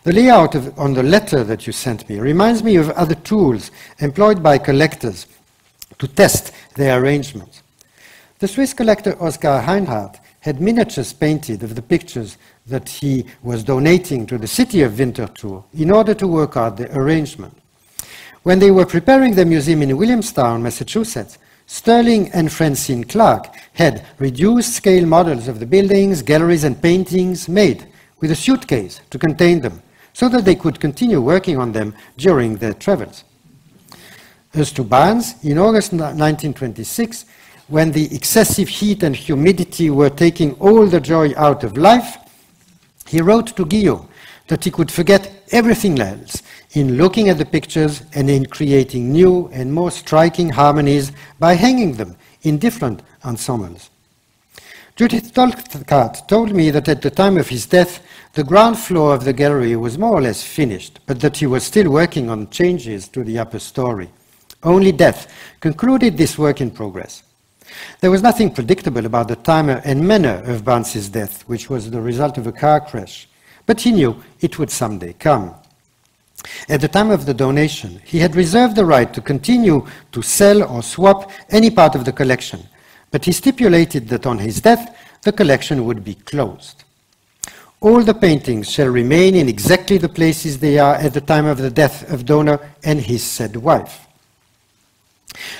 The layout of, on the letter that you sent me reminds me of other tools employed by collectors to test their arrangements. The Swiss collector Oskar Reinhart had miniatures painted of the pictures that he was donating to the city of Winterthur in order to work out the arrangement. When they were preparing the museum in Williamstown, Massachusetts, Sterling and Francine Clark had reduced scale models of the buildings, galleries, and paintings made with a suitcase to contain them so that they could continue working on them during their travels. As to Barnes, in August 1926, when the excessive heat and humidity were taking all the joy out of life, he wrote to Guillaume that he could forget everything else in looking at the pictures and in creating new and more striking harmonies by hanging them in different ensembles. Judith Dolkart told me that at the time of his death, the ground floor of the gallery was more or less finished, but that he was still working on changes to the upper story. Only death concluded this work in progress. There was nothing predictable about the time and manner of Barnes's death, which was the result of a car crash, but he knew it would someday come. At the time of the donation, he had reserved the right to continue to sell or swap any part of the collection, but he stipulated that on his death, the collection would be closed. All the paintings shall remain in exactly the places they are at the time of the death of donor and his said wife.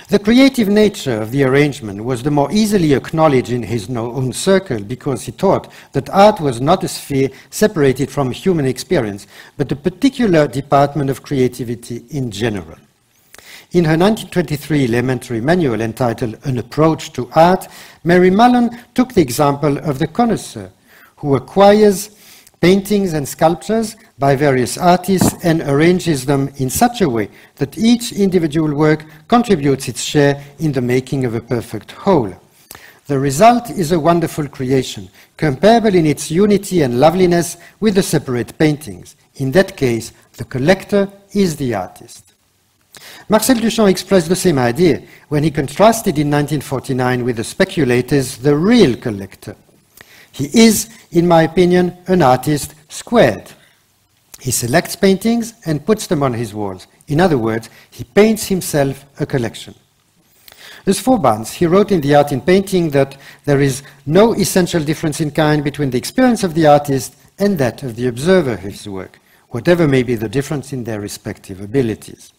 The creative nature of the arrangement was the more easily acknowledged in his own circle because he taught that art was not a sphere separated from human experience, but a particular department of creativity in general. In her 1923 elementary manual entitled An Approach to Art, Mary Mullen took the example of the connoisseur, who acquires paintings and sculptures by various artists and arranges them in such a way that each individual work contributes its share in the making of a perfect whole. The result is a wonderful creation, comparable in its unity and loveliness with the separate paintings. In that case, the collector is the artist. Marcel Duchamp expressed the same idea when he contrasted in 1949 with the speculators the real collector. He is, in my opinion, an artist squared. He selects paintings and puts them on his walls. In other words, he paints himself a collection. As for Barnes, he wrote in The Art in Painting that there is no essential difference in kind between the experience of the artist and that of the observer of his work, whatever may be the difference in their respective abilities.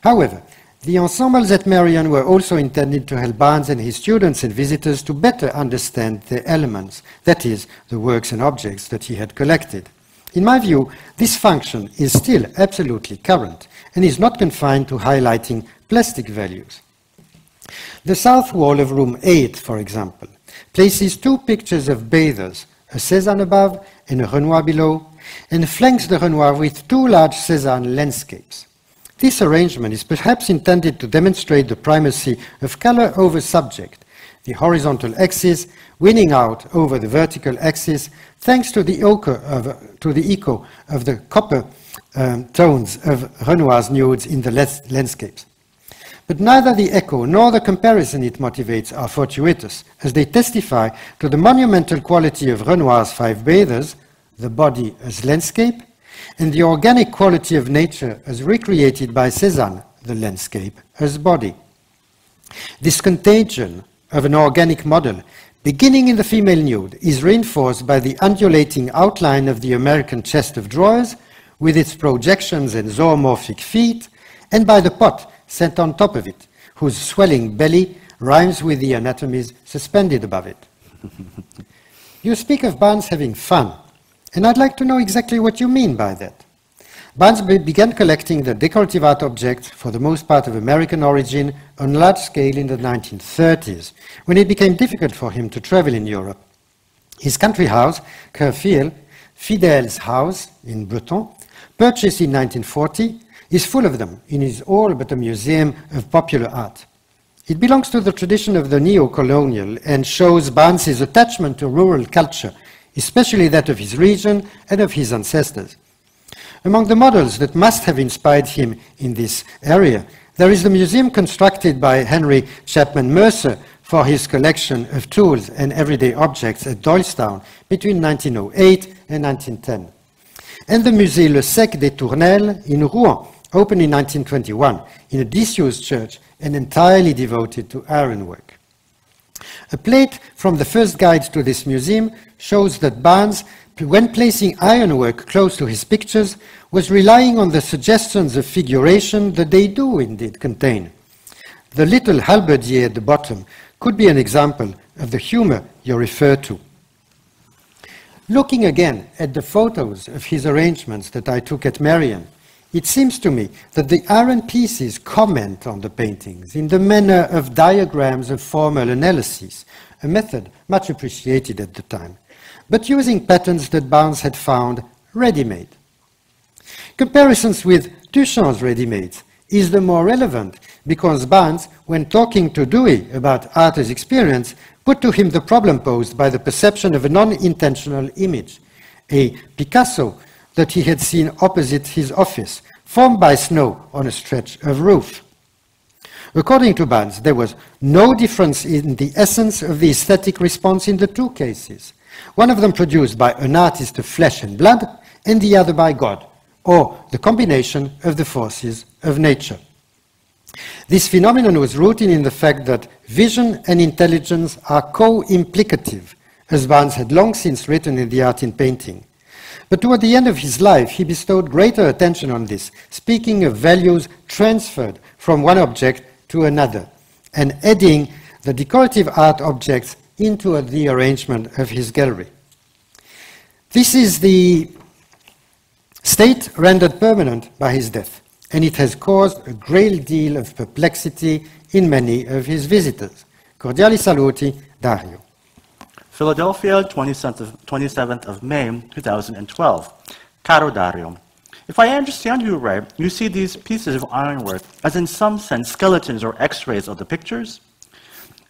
However, the ensembles at Merion were also intended to help Barnes and his students and visitors to better understand the elements, that is, the works and objects that he had collected. In my view, this function is still absolutely current and is not confined to highlighting plastic values. The south wall of room 8, for example, places two pictures of bathers, a Cézanne above and a Renoir below, and flanks the Renoir with two large Cézanne landscapes. This arrangement is perhaps intended to demonstrate the primacy of color over subject, the horizontal axis winning out over the vertical axis thanks to the, of, to the echo of the copper um, tones of Renoir's nudes in the landscapes. But neither the echo nor the comparison it motivates are fortuitous, as they testify to the monumental quality of Renoir's five bathers, the body as landscape, and the organic quality of nature as recreated by Cézanne, the landscape as body. This contagion of an organic model, beginning in the female nude, is reinforced by the undulating outline of the American chest of drawers, with its projections and zoomorphic feet, and by the pot set on top of it, whose swelling belly rhymes with the anatomies suspended above it. you speak of Barnes having fun. And I'd like to know exactly what you mean by that. Barnes began collecting the decorative art objects, for the most part of American origin, on large scale in the 1930s, when it became difficult for him to travel in Europe. His country house, Ker-Feal, Fidèle's house in Breton, purchased in 1940, is full of them in his all but a museum of popular art. It belongs to the tradition of the neo-colonial and shows Barnes's attachment to rural culture especially that of his region and of his ancestors. Among the models that must have inspired him in this area, there is the museum constructed by Henry Chapman Mercer for his collection of tools and everyday objects at Doylestown between 1908 and 1910. And the Musée Le Sec des Tournelles in Rouen, opened in 1921 in a disused church and entirely devoted to ironwork. A plate from the first guide to this museum shows that Barnes, when placing ironwork close to his pictures, was relying on the suggestions of figuration that they do indeed contain. The little halberdier at the bottom could be an example of the humor you refer to. Looking again at the photos of his arrangements that I took at Merion, it seems to me that the iron pieces comment on the paintings in the manner of diagrams of formal analysis, a method much appreciated at the time, but using patterns that Barnes had found ready-made. Comparisons with Duchamp's ready-mades is the more relevant because Barnes, when talking to Dewey about artist experience, put to him the problem posed by the perception of a non-intentional image, a Picasso that he had seen opposite his office, formed by snow on a stretch of roof. According to Barnes, there was no difference in the essence of the aesthetic response in the two cases, one of them produced by an artist of flesh and blood, and the other by God, or the combination of the forces of nature. This phenomenon was rooted in the fact that vision and intelligence are co-implicative, as Barnes had long since written in The Art in Painting. But toward the end of his life, he bestowed greater attention on this, speaking of values transferred from one object to another, and adding the decorative art objects into the arrangement of his gallery. This is the state rendered permanent by his death. and it has caused a great deal of perplexity in many of his visitors. Cordiali saluti, Dario. Philadelphia, 27th of, 27th of May, 2012. Caro Dario, if I understand you right, you see these pieces of ironwork as in some sense skeletons or x-rays of the pictures?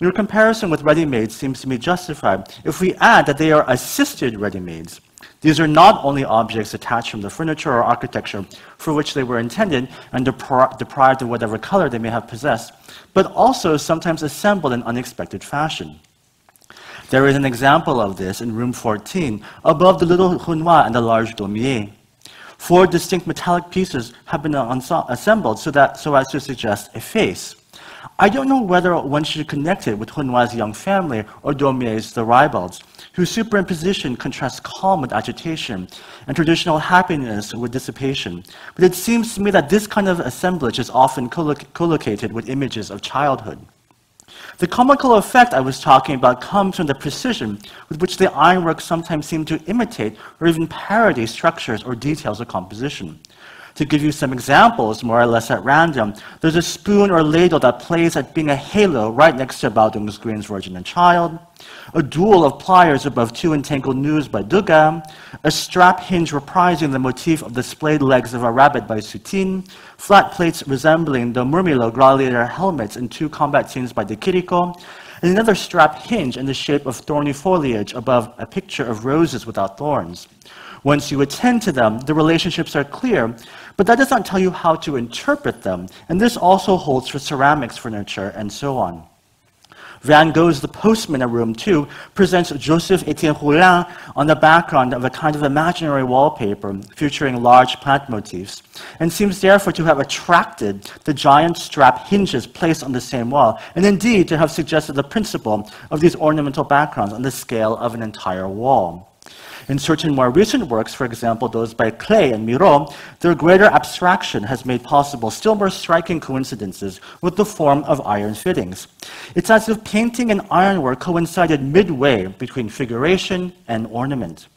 Your comparison with ready-mades seems to be justified if we add that they are assisted ready-mades. These are not only objects attached from the furniture or architecture for which they were intended and depri deprived of whatever color they may have possessed, but also sometimes assembled in unexpected fashion. There is an example of this in room 14, above the little Hunwa and the large Daumier. Four distinct metallic pieces have been assembled so, that, so as to suggest a face. I don't know whether one should connect it with Hunwa's young family or Daumier's the Ribalds, whose superimposition contrasts calm with agitation and traditional happiness with dissipation. But it seems to me that this kind of assemblage is often collocated with images of childhood. The comical effect I was talking about comes from the precision with which the ironwork sometimes seems to imitate or even parody structures or details of composition. To give you some examples, more or less at random, there's a spoon or ladle that plays at being a halo right next to Baldung Grien's Virgin and Child, a duel of pliers above two entangled news by Degas, a strap hinge reprising the motif of the splayed legs of a rabbit by Soutine, flat plates resembling the Murmillo gladiator helmets in two combat scenes by De Chirico, and another strap hinge in the shape of thorny foliage above a picture of roses without thorns. Once you attend to them, the relationships are clear, but that does not tell you how to interpret them. And this also holds for ceramics furniture and so on. Van Gogh's The Postman in Room 2 presents Joseph Etienne Roulin on the background of a kind of imaginary wallpaper featuring large plant motifs, and seems therefore to have attracted the giant strap hinges placed on the same wall, and indeed to have suggested the principle of these ornamental backgrounds on the scale of an entire wall. In certain more recent works, for example, those by Klee and Miro, their greater abstraction has made possible still more striking coincidences with the form of iron fittings. It's as if painting and ironwork coincided midway between figuration and ornament.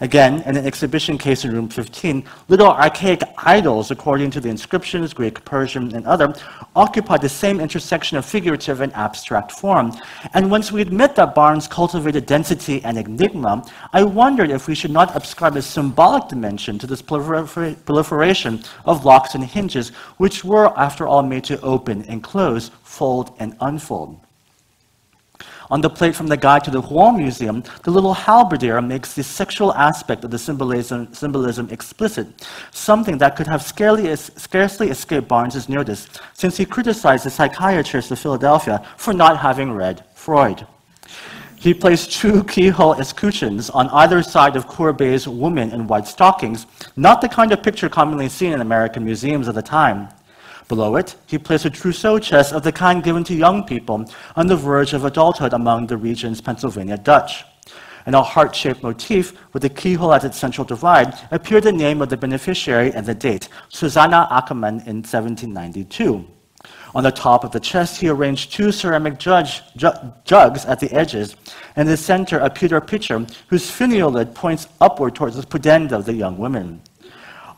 Again, in an exhibition case in room 15, little archaic idols, according to the inscriptions, Greek, Persian, and other, occupy the same intersection of figurative and abstract form. And once we admit that Barnes cultivated density and enigma, I wondered if we should not ascribe a symbolic dimension to this prolifer proliferation of locks and hinges, which were, after all, made to open and close, fold and unfold. On the plate from the guide to the Rouen Museum, the little halberdier makes the sexual aspect of the symbolism, symbolism explicit, something that could have scarcely, scarcely escaped Barnes's notice, since he criticized the psychiatrist of Philadelphia for not having read Freud. He placed two keyhole escutcheons on either side of Courbet's woman in white stockings, not the kind of picture commonly seen in American museums of the time. Below it, he placed a trousseau chest of the kind given to young people on the verge of adulthood among the region's Pennsylvania Dutch. In a heart-shaped motif with a keyhole at its central divide appeared the name of the beneficiary and the date, Susanna Ackerman in 1792. On the top of the chest, he arranged two ceramic judge, ju jugs at the edges, and in the center a pewter pitcher whose finial lid points upward towards the pudenda of the young women.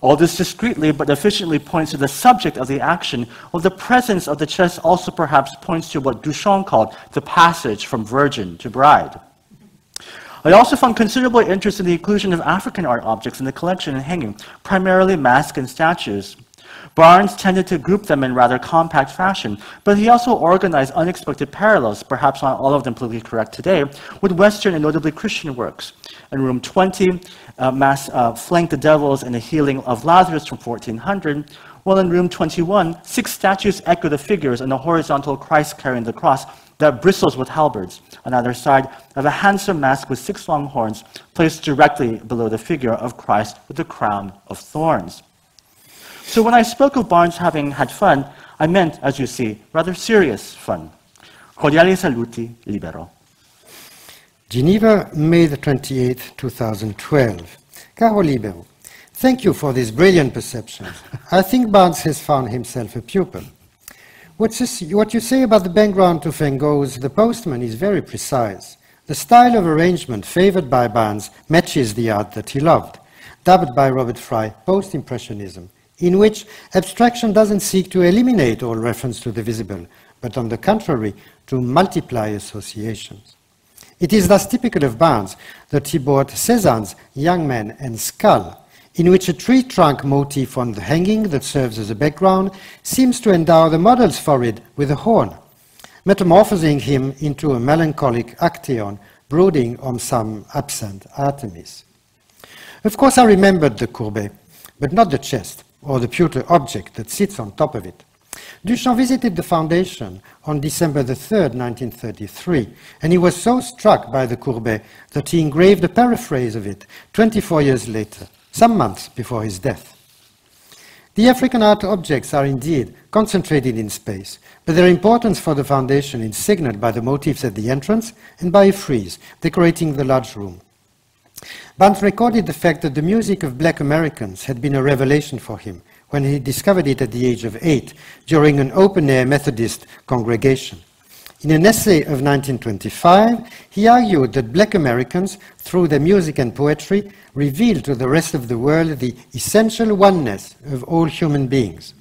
All this discreetly but efficiently points to the subject of the action, while the presence of the chest also perhaps points to what Duchamp called the passage from virgin to bride. I also found considerable interest in the inclusion of African art objects in the collection and hanging, primarily masks and statues. Barnes tended to group them in rather compact fashion, but he also organized unexpected parallels, perhaps not all of them politically correct today, with Western and notably Christian works. In room 20, uh, Mass uh, flanked the devils in the healing of Lazarus from 1400, while in room 21, six statues echo the figures in the horizontal Christ carrying the cross that bristles with halberds. On either side of a handsome mask with six long horns placed directly below the figure of Christ with the crown of thorns. So when I spoke of Barnes having had fun, I meant, as you see, rather serious fun. Cordiali saluti, libero. Geneva, May the 28th, 2012. Caro Libero, thank you for this brilliant perception. I think Barnes has found himself a pupil. What you say about the background to Van Gogh's The Postman is very precise. The style of arrangement favored by Barnes matches the art that he loved, dubbed by Roger Fry post-impressionism. In which abstraction doesn't seek to eliminate all reference to the visible, but on the contrary, to multiply associations. It is thus typical of Barnes that he bought Cézanne's Young Man and Skull, in which a tree trunk motif on the hanging that serves as a background seems to endow the model's forehead with a horn, metamorphosing him into a melancholic Actaeon brooding on some absent Artemis. Of course, I remembered the Courbet, but not the chest or the pewter object that sits on top of it. Duchamp visited the foundation on December the 3rd, 1933, and he was so struck by the Courbet that he engraved a paraphrase of it 24 years later, some months before his death. The African art objects are indeed concentrated in space, but their importance for the foundation is signaled by the motifs at the entrance and by a frieze decorating the large room. Barnes recorded the fact that the music of black Americans had been a revelation for him when he discovered it at the age of eight during an open-air Methodist congregation. In an essay of 1925, he argued that black Americans, through their music and poetry, revealed to the rest of the world the essential oneness of all human beings.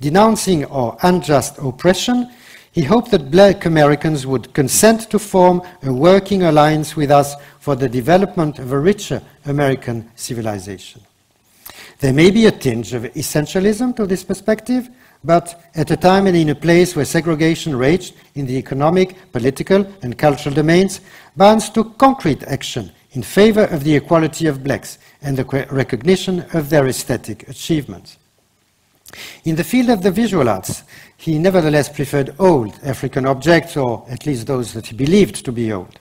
Denouncing our unjust oppression, he hoped that black Americans would consent to form a working alliance with us for the development of a richer American civilization. There may be a tinge of essentialism to this perspective, but at a time and in a place where segregation raged in the economic, political, and cultural domains, Barnes took concrete action in favor of the equality of blacks and the recognition of their aesthetic achievements. In the field of the visual arts, he nevertheless preferred old African objects, or at least those that he believed to be old.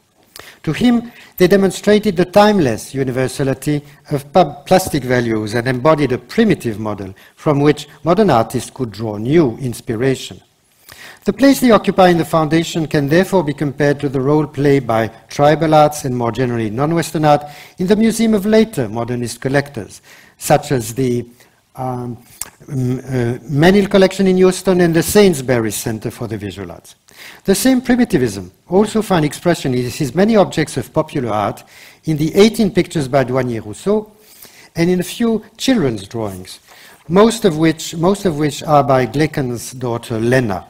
To him, they demonstrated the timeless universality of plastic values and embodied a primitive model from which modern artists could draw new inspiration. The place they occupy in the foundation can therefore be compared to the role played by tribal arts and more generally non-Western art in the museum of later modernist collectors, such as the um, Menil collection in Houston and the Sainsbury Center for the Visual Arts. The same primitivism also found expression in his many objects of popular art in the 18 pictures by Douanier Rousseau and in a few children's drawings, most of which, most of which are by Glackens's daughter Lenna.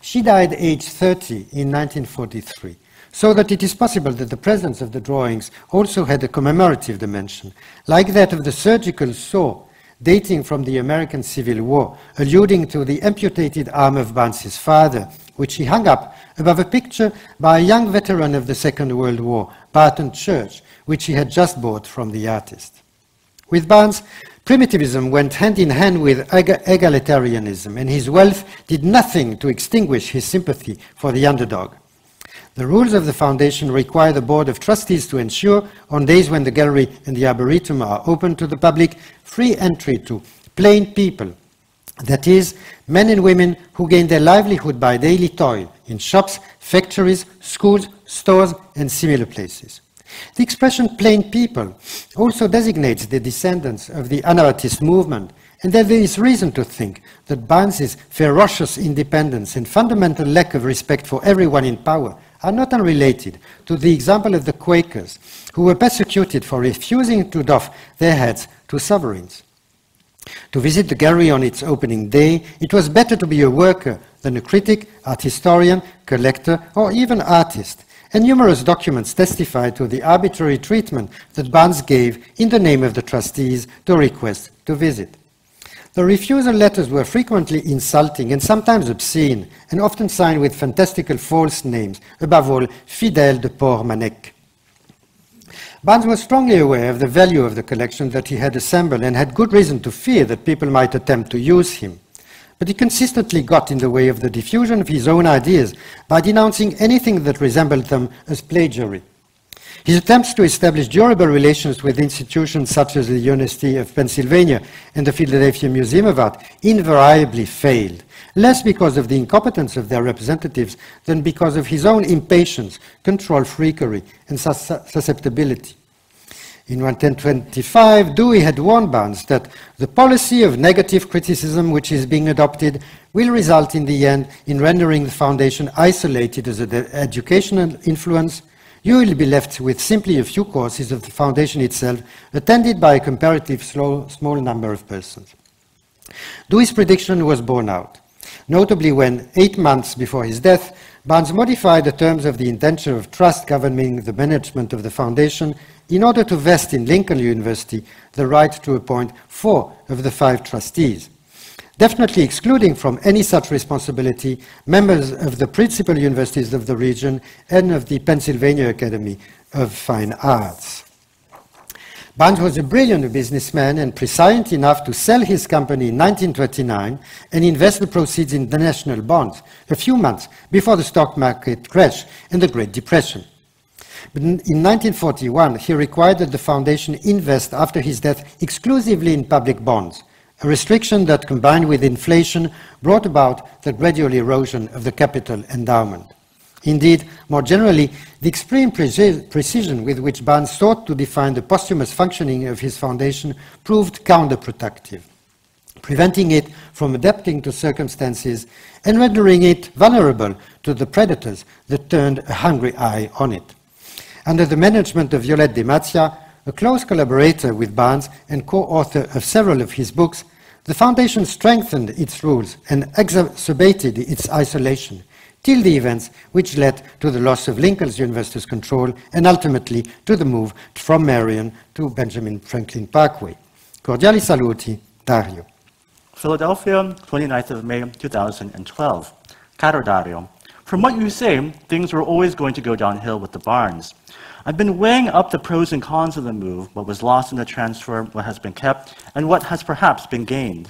She died aged 30 in 1943, so that it is possible that the presence of the drawings also had a commemorative dimension, like that of the surgical saw dating from the American Civil War, alluding to the amputated arm of Barnes's father, which he hung up above a picture by a young veteran of the Second World War, Barton Church, which he had just bought from the artist. With Barnes, primitivism went hand in hand with egalitarianism, and his wealth did nothing to extinguish his sympathy for the underdog. The rules of the foundation require the Board of Trustees to ensure, on days when the gallery and the arboretum are open to the public, free entry to plain people, that is, men and women who gain their livelihood by daily toil in shops, factories, schools, stores, and similar places. The expression plain people also designates the descendants of the Anabaptist movement, and there is reason to think that Barnes's ferocious independence and fundamental lack of respect for everyone in power are not unrelated to the example of the Quakers, who were persecuted for refusing to doff their hats to sovereigns. To visit the gallery on its opening day, it was better to be a worker than a critic, art historian, collector, or even artist, and numerous documents testify to the arbitrary treatment that Barnes gave in the name of the trustees to request to visit. The refusal letters were frequently insulting and sometimes obscene, and often signed with fantastical false names, above all, Fidèle de Port Manec. Barnes was strongly aware of the value of the collection that he had assembled and had good reason to fear that people might attempt to use him. But he consistently got in the way of the diffusion of his own ideas by denouncing anything that resembled them as plagiarism. His attempts to establish durable relations with institutions such as the University of Pennsylvania and the Philadelphia Museum of Art invariably failed, less because of the incompetence of their representatives than because of his own impatience, control freakery, and sus susceptibility. In 1925, Dewey had warned Barnes that the policy of negative criticism which is being adopted will result in the end in rendering the foundation isolated as an educational influence you will be left with simply a few courses of the foundation itself, attended by a comparatively small number of persons. Dewey's prediction was borne out, notably when, eight months before his death, Barnes modified the terms of the indenture of trust governing the management of the foundation in order to vest in Lincoln University the right to appoint four of the five trustees, definitely excluding from any such responsibility members of the principal universities of the region and of the Pennsylvania Academy of Fine Arts. Barnes was a brilliant businessman and prescient enough to sell his company in 1929 and invest the proceeds in the national bonds a few months before the stock market crash and the Great Depression. But in 1941, he required that the foundation invest after his death exclusively in public bonds, a restriction that, combined with inflation, brought about the gradual erosion of the capital endowment. Indeed, more generally, the extreme precision with which Barnes sought to define the posthumous functioning of his foundation proved counterproductive, preventing it from adapting to circumstances and rendering it vulnerable to the predators that turned a hungry eye on it. Under the management of Violette de Mazia, a close collaborator with Barnes and co-author of several of his books, the foundation strengthened its rules and exacerbated its isolation, till the events which led to the loss of Lincoln's University's control and ultimately to the move from Merion to Benjamin Franklin Parkway. Cordiali saluti, Dario. Philadelphia, 29th of May, 2012. Caro Dario, from what you say, things were always going to go downhill with the Barnes. I've been weighing up the pros and cons of the move, what was lost in the transfer, what has been kept, and what has perhaps been gained.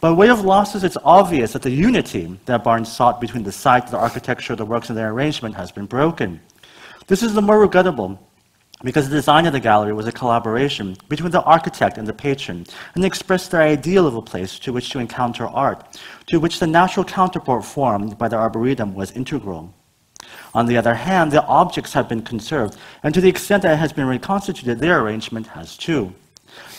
By way of losses, it's obvious that the unity that Barnes sought between the site, the architecture, the works, and their arrangement has been broken. This is the more regrettable because the design of the gallery was a collaboration between the architect and the patron, and expressed their ideal of a place to which to encounter art, to which the natural counterpart formed by the arboretum was integral. On the other hand, the objects have been conserved, and to the extent that it has been reconstituted, their arrangement has too.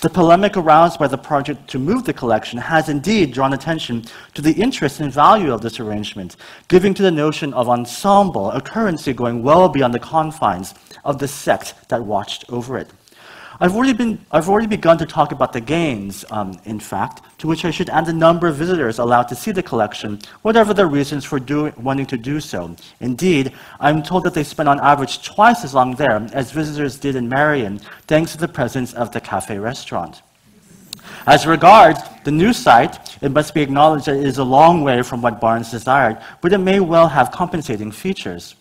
The polemic aroused by the project to move the collection has indeed drawn attention to the interest and value of this arrangement, giving to the notion of ensemble a currency going well beyond the confines of the sect that watched over it. I've already, been, I've already begun to talk about the gains, um, in fact, to which I should add the number of visitors allowed to see the collection, whatever their reasons for do, wanting to do so. Indeed, I'm told that they spend on average twice as long there as visitors did in Merion, thanks to the presence of the cafe restaurant. As regards the new site, it must be acknowledged that it is a long way from what Barnes desired, but it may well have compensating features.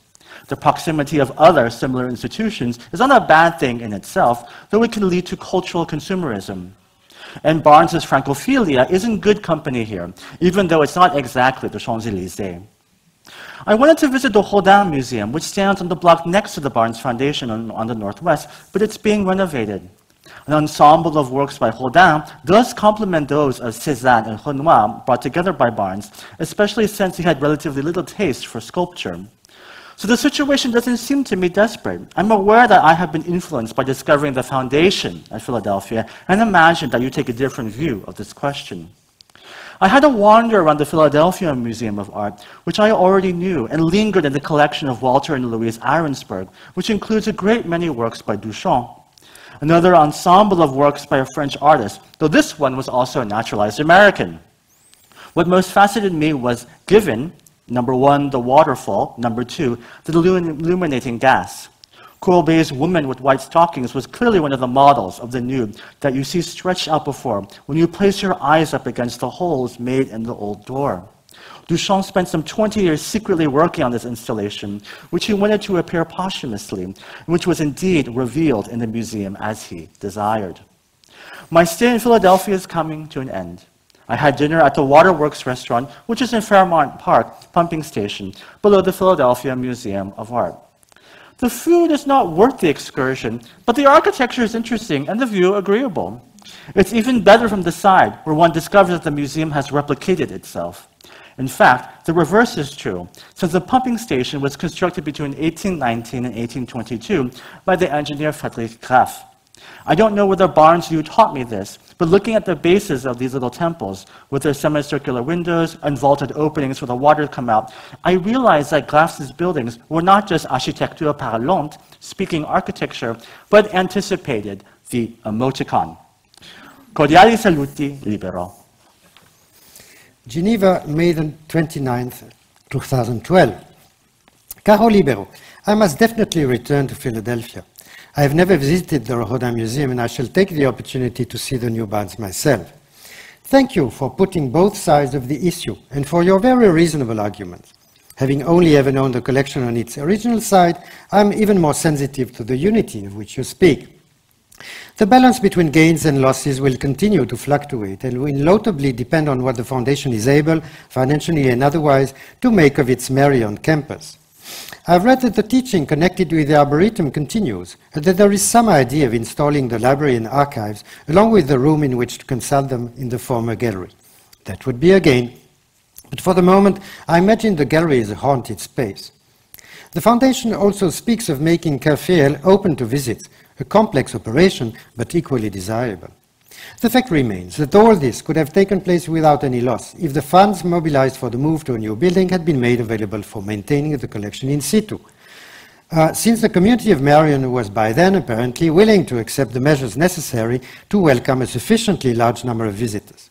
The proximity of other similar institutions is not a bad thing in itself, though it can lead to cultural consumerism. And Barnes's Francophilia is in good company here, even though it's not exactly the Champs-Élysées. I wanted to visit the Rodin Museum, which stands on the block next to the Barnes Foundation on, on the northwest, but it's being renovated. An ensemble of works by Rodin does complement those of Cézanne and Renoir brought together by Barnes, especially since he had relatively little taste for sculpture. So the situation doesn't seem to me desperate. I'm aware that I have been influenced by discovering the foundation at Philadelphia and imagine that you take a different view of this question. I had a wander around the Philadelphia Museum of Art, which I already knew, and lingered in the collection of Walter and Louise Arensberg, which includes a great many works by Duchamp. Another ensemble of works by a French artist, though this one was also a naturalized American. What most fascinated me was Given, Number one, the waterfall. Number two, the illuminating gas. Courbet's woman with white stockings was clearly one of the models of the nude that you see stretched out before when you place your eyes up against the holes made in the old door. Duchamp spent some 20 years secretly working on this installation, which he wanted to appear posthumously, which was indeed revealed in the museum as he desired. My stay in Philadelphia is coming to an end. I had dinner at the Waterworks restaurant, which is in Fairmount Park pumping station, below the Philadelphia Museum of Art. The food is not worth the excursion, but the architecture is interesting and the view agreeable. It's even better from the side, where one discovers that the museum has replicated itself. In fact, the reverse is true, since the pumping station was constructed between 1819 and 1822 by the engineer Friedrich Graff. I don't know whether Barnes you taught me this, but looking at the bases of these little temples, with their semicircular windows and vaulted openings for the water to come out, I realized that Graff's buildings were not just architecture parlante, speaking architecture, but anticipated the emoticon. Cordiali saluti, libero. Geneva, May the 29th, 2012. Caro Libero, I must definitely return to Philadelphia. I have never visited the Rodin Museum and I shall take the opportunity to see the new Barnes myself. Thank you for putting both sides of the issue and for your very reasonable arguments. Having only ever known the collection on its original side, I'm even more sensitive to the unity of which you speak. The balance between gains and losses will continue to fluctuate and will notably depend on what the Foundation is able, financially and otherwise, to make of its Merion campus. I've read that the teaching connected with the Arboretum continues, and that there is some idea of installing the library and archives, along with the room in which to consult them in the former gallery. That would be a gain. But for the moment, I imagine the gallery is a haunted space. The Foundation also speaks of making Ker-Feal open to visits, a complex operation, but equally desirable. The fact remains that all this could have taken place without any loss if the funds mobilized for the move to a new building had been made available for maintaining the collection in situ. Uh, since the community of Merion was by then apparently willing to accept the measures necessary to welcome a sufficiently large number of visitors.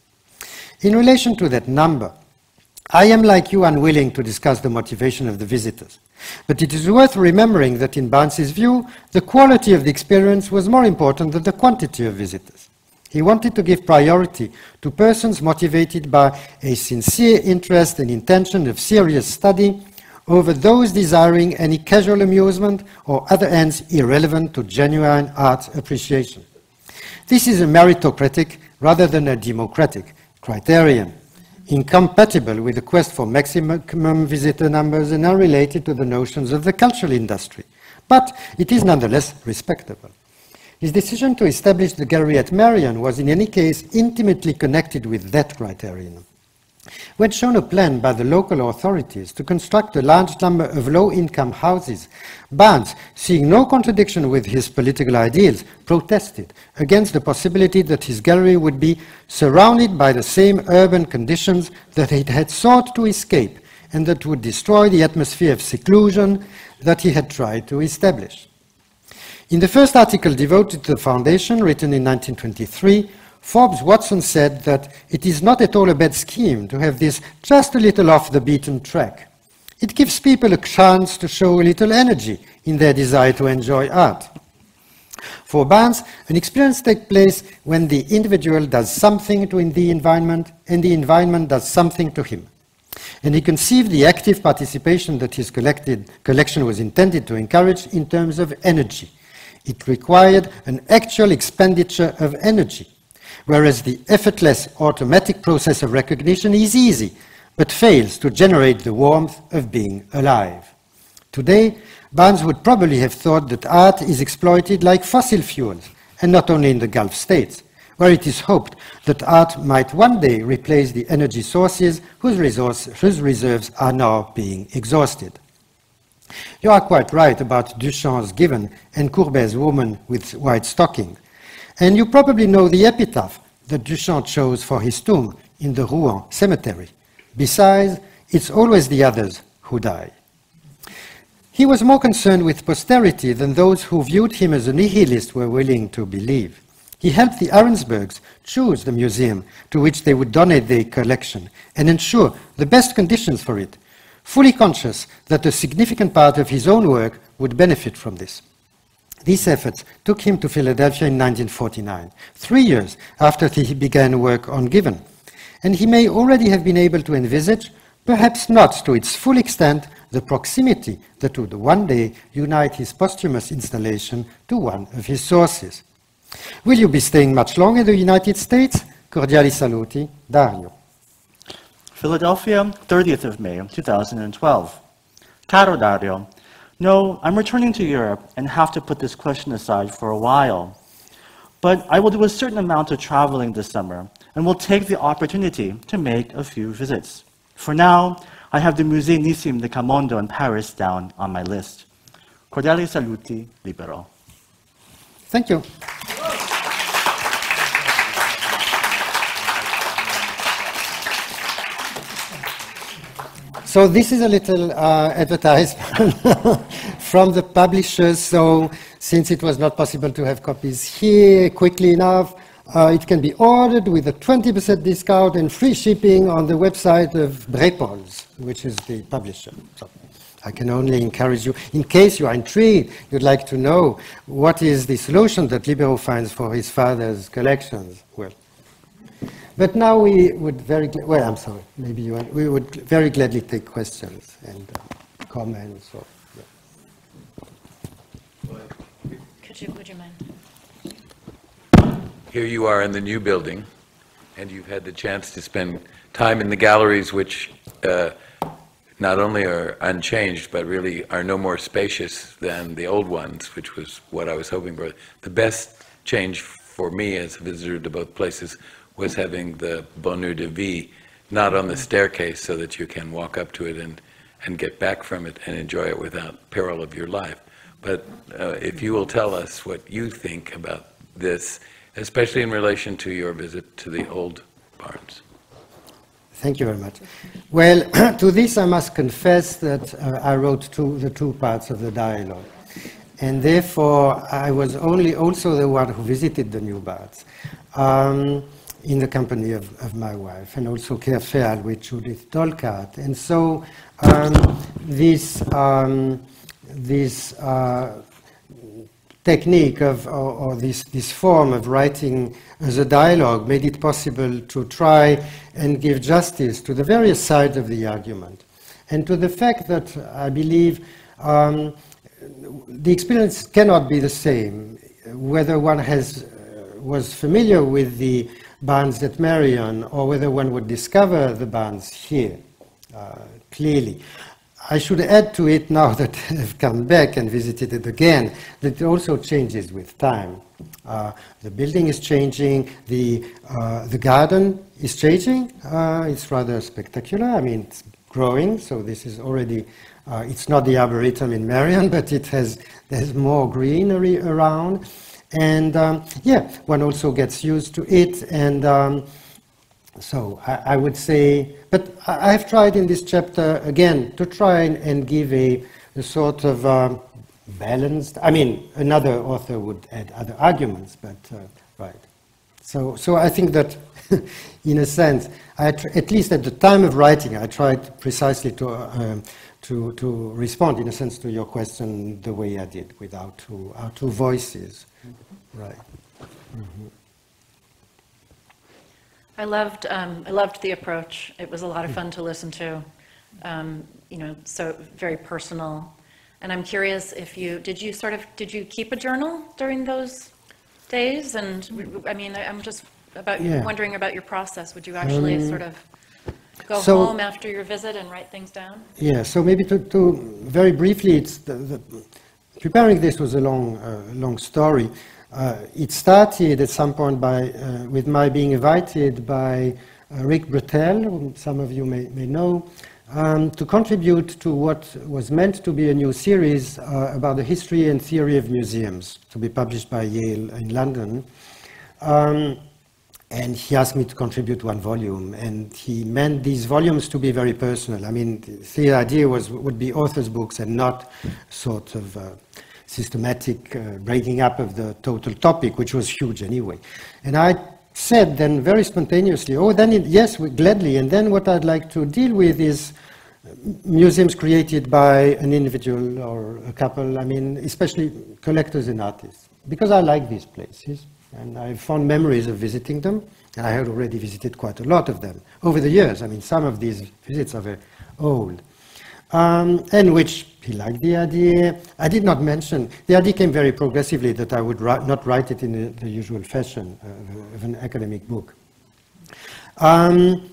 In relation to that number, I am like you unwilling to discuss the motivation of the visitors. But it is worth remembering that in Barnes's view, the quality of the experience was more important than the quantity of visitors. He wanted to give priority to persons motivated by a sincere interest and intention of serious study over those desiring any casual amusement or other ends irrelevant to genuine art appreciation. This is a meritocratic rather than a democratic criterion incompatible with the quest for maximum visitor numbers and unrelated to the notions of the cultural industry. But it is nonetheless respectable. His decision to establish the gallery at Merion was in any case intimately connected with that criterion. Had shown a plan by the local authorities to construct a large number of low-income houses. Barnes, seeing no contradiction with his political ideals, protested against the possibility that his gallery would be surrounded by the same urban conditions that it had sought to escape and that would destroy the atmosphere of seclusion that he had tried to establish. In the first article devoted to the foundation, written in 1923, Forbes Watson said that it is not at all a bad scheme to have this just a little off the beaten track. It gives people a chance to show a little energy in their desire to enjoy art. For Barnes, an experience takes place when the individual does something to the environment and the environment does something to him. And he conceived the active participation that his collected collection was intended to encourage in terms of energy. It required an actual expenditure of energy whereas the effortless automatic process of recognition is easy, but fails to generate the warmth of being alive. Today, Barnes would probably have thought that art is exploited like fossil fuels, and not only in the Gulf states, where it is hoped that art might one day replace the energy sources whose, resource, whose reserves are now being exhausted. You are quite right about Duchamp's Given and Courbet's Woman with White Stocking. And you probably know the epitaph that Duchamp chose for his tomb in the Rouen cemetery. Besides, it's always the others who die. He was more concerned with posterity than those who viewed him as a nihilist were willing to believe. He helped the Arensbergs choose the museum to which they would donate their collection and ensure the best conditions for it, fully conscious that a significant part of his own work would benefit from this. These efforts took him to Philadelphia in 1949, three years after he began work on Given, and he may already have been able to envisage, perhaps not to its full extent, the proximity that would one day unite his posthumous installation to one of his sources. Will you be staying much longer in the United States? Cordiali saluti, Dario. Philadelphia, 30th of May, 2012. Caro Dario, no, I'm returning to Europe and have to put this question aside for a while. But I will do a certain amount of traveling this summer and will take the opportunity to make a few visits. For now, I have the Musée Nissim de Camondo in Paris down on my list. Cordiali saluti, libero. Thank you. So this is a little uh, advertisement from the publishers. So since it was not possible to have copies here quickly enough, Uh, it can be ordered with a 20% discount and free shipping on the website of Brepols, which is the publisher. So I can only encourage you, in case you are intrigued, you'd like to know what is the solution that Libero finds for his father's collections. Well, but now we would very, well, I'm sorry, maybe you, we would very gladly take questions and uh, comments. Or, yeah. Could you, would you mind? Here you are in the new building, and you've had the chance to spend time in the galleries, which uh, not only are unchanged, but really are no more spacious than the old ones, which was what I was hoping for. The best change for me as a visitor to both places was having the Bonheur de Vie not on the staircase so that you can walk up to it and, and get back from it and enjoy it without peril of your life. But uh, if you will tell us what you think about this, especially in relation to your visit to the old Barnes. Thank you very much. Well, to this I must confess that uh, I wrote two, the two parts of the dialogue. And therefore, I was only also the one who visited the new Barnes um, in the company of, of, my wife, and also Féal with Judith Dolkart. And so um, this, um, this uh, technique of, or, or, this, this form of writing as a dialogue made it possible to try and give justice to the various sides of the argument and to the fact that I believe um, the experience cannot be the same whether one has, uh, was familiar with the Barnes at Merion or whether one would discover the Barnes here, uh, clearly. I should add to it now that I've come back and visited it again, that it also changes with time. Uh, the building is changing, the, uh, the garden is changing. Uh, it's rather spectacular. I mean, it's growing, so this is already, uh, it's not the Arboretum in Merion, but it has, there's more greenery around. And um, yeah, one also gets used to it. And um, so I, I, would say, but I've tried in this chapter again to try and, and give a, a, sort of uh, balanced. I mean, another author would add other arguments, but uh, right. So, so I think that, in a sense, at least at the time of writing, I tried precisely to uh, to to respond, in a sense, to your question the way I did, without two our two voices, right. Mm -hmm. I loved, um, I loved the approach. It was a lot of fun to listen to. Um, you know, so very personal. And I'm curious if you, did you sort of, did you keep a journal during those days? And I mean, I'm just about, yeah. wondering about your process. Would you actually um, sort of go so, home after your visit and write things down? Yeah, so maybe to, to very briefly, it's the, the, preparing this was a long, uh, long story. Uh, it started at some point by, uh, with my being invited by uh, Rick Brettell, whom some of you may, may know, um, to contribute to what was meant to be a new series uh, about the history and theory of museums, to be published by Yale in London. Um, and he asked me to contribute one volume, and he meant these volumes to be very personal. I mean, the idea was would be authors' books and not sort of uh, systematic uh, breaking up of the total topic, which was huge anyway. And I said then very spontaneously, oh, then it, yes, we, gladly. And then what I'd like to deal with is museums created by an individual or a couple, I mean, especially collectors and artists, because I like these places. And I have fond memories of visiting them, and I had already visited quite a lot of them over the years. I mean, some of these visits are very old um, and which he liked the idea. I did not mention, the idea came very progressively that I would not write it in the, the usual fashion uh, of an academic book. Um,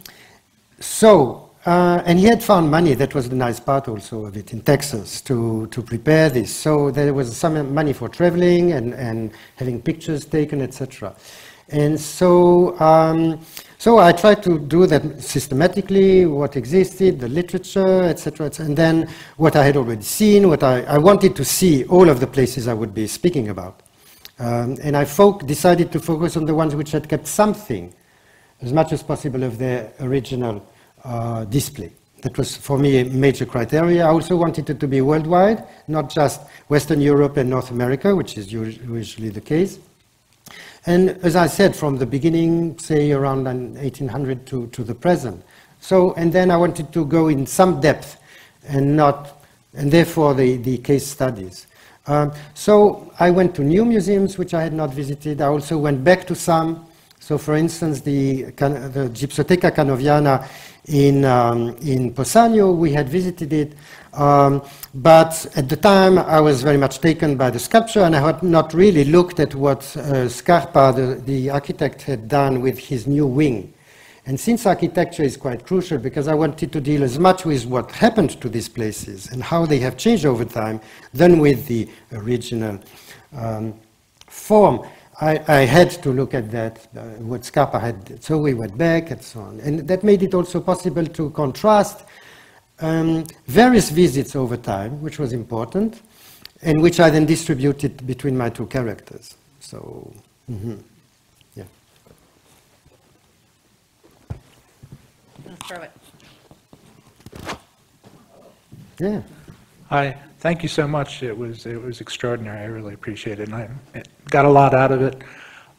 so, uh, and he had found money, that was the nice part also of it, in Texas to, to prepare this. So there was some money for traveling and, and having pictures taken, etc. And so, um, so I tried to do that systematically, what existed, the literature, etc., et and then what I had already seen, what I, I, wanted to see, all of the places I would be speaking about. Um, and I decided to focus on the ones which had kept something, as much as possible, of their original uh, display. That was, for me, a major criteria. I also wanted it to be worldwide, not just Western Europe and North America, which is usually the case. And as I said, from the beginning, say around 1800 to, to the present. So, and then I wanted to go in some depth and not, and therefore the, the case studies. Um, so I went to new museums which I had not visited. I also went back to some. So for instance, the, the Canoviana in, um, in Possagno, we had visited it. Um, but at the time, I was very much taken by the sculpture, and I had not really looked at what uh, Scarpa, the, the architect, had done with his new wing. And since architecture is quite crucial, because I wanted to deal as much with what happened to these places and how they have changed over time than with the original um, form, I, I, had to look at that, uh, what Scarpa had. So we went back and so on. And that made it also possible to contrast um, various visits over time, which was important, and which I then distributed between my two characters. So, mm -hmm. throw it. Yeah. Hi, thank you so much. It was, it was extraordinary. I really appreciate it, and I got a lot out of it.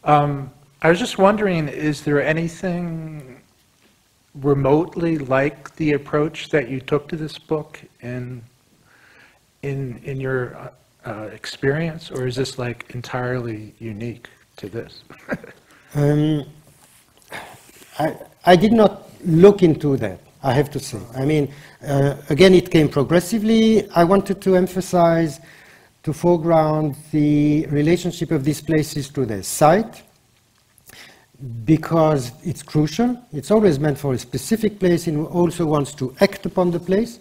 Um, I was just wondering, is there anything remotely like the approach that you took to this book in, in, in your uh, uh experience, or is this like entirely unique to this? um, I, I did not look into that, I have to say. I mean, uh, again, it came progressively. I wanted to emphasize, to foreground the relationship of these places to their site, because it's crucial. It's always meant for a specific place and also wants to act upon the place.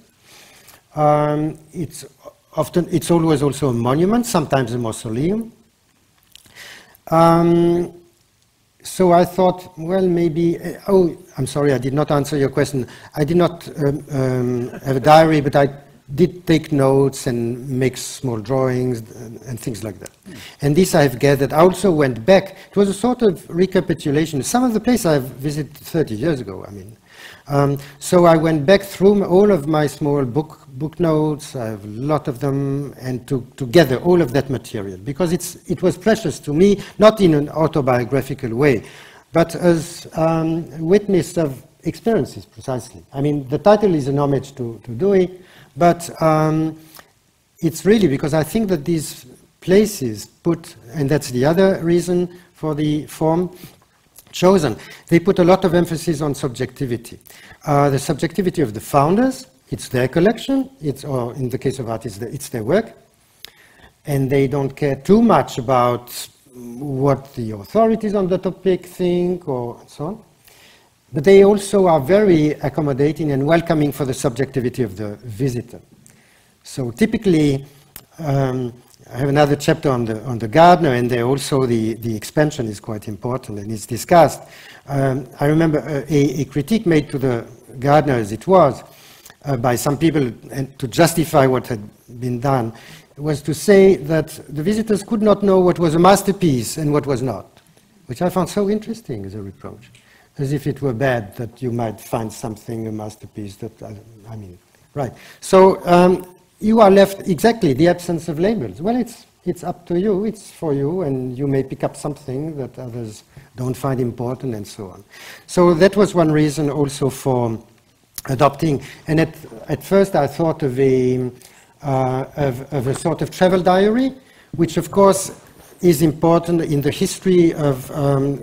Um, it's often, it's always also a monument, sometimes a mausoleum. Um, so I thought, well, maybe, oh, I'm sorry, I did not answer your question. I did not um, um, have a diary, but I did take notes and make small drawings and, and things like that. Mm. And this I've gathered. I also went back. It was a sort of recapitulation. Some of the places I've visited 30 years ago, I mean. Um, so I went back through all of my small book, book notes, I have a lot of them, and to, to gather all of that material, because it's, it was precious to me, not in an autobiographical way, but as um, witness of experiences, precisely. I mean, the title is an homage to, to Dewey, but um, it's really because I think that these places put, and that's the other reason for the form, chosen, they put a lot of emphasis on subjectivity. Uh, the subjectivity of the founders, it's their collection, it's, or in the case of art, it's, it's their work, and they don't care too much about what the authorities on the topic think or so on. But they also are very accommodating and welcoming for the subjectivity of the visitor. So typically, um, I have another chapter on the, on the Gardner, and there also the, the expansion is quite important and it's discussed. Um, I remember a, a, critique made to the Gardner as it was uh, by some people and to justify what had been done was to say that the visitors could not know what was a masterpiece and what was not, which I found so interesting as a reproach, as if it were bad that you might find something a masterpiece that, I, I mean, right. So um, you are left exactly the absence of labels. Well, it's, it's up to you, it's for you, and you may pick up something that others don't find important and so on. So that was one reason also for adopting, and at, at first I thought of a, uh, of, of a sort of travel diary, which of course is important in the history of um,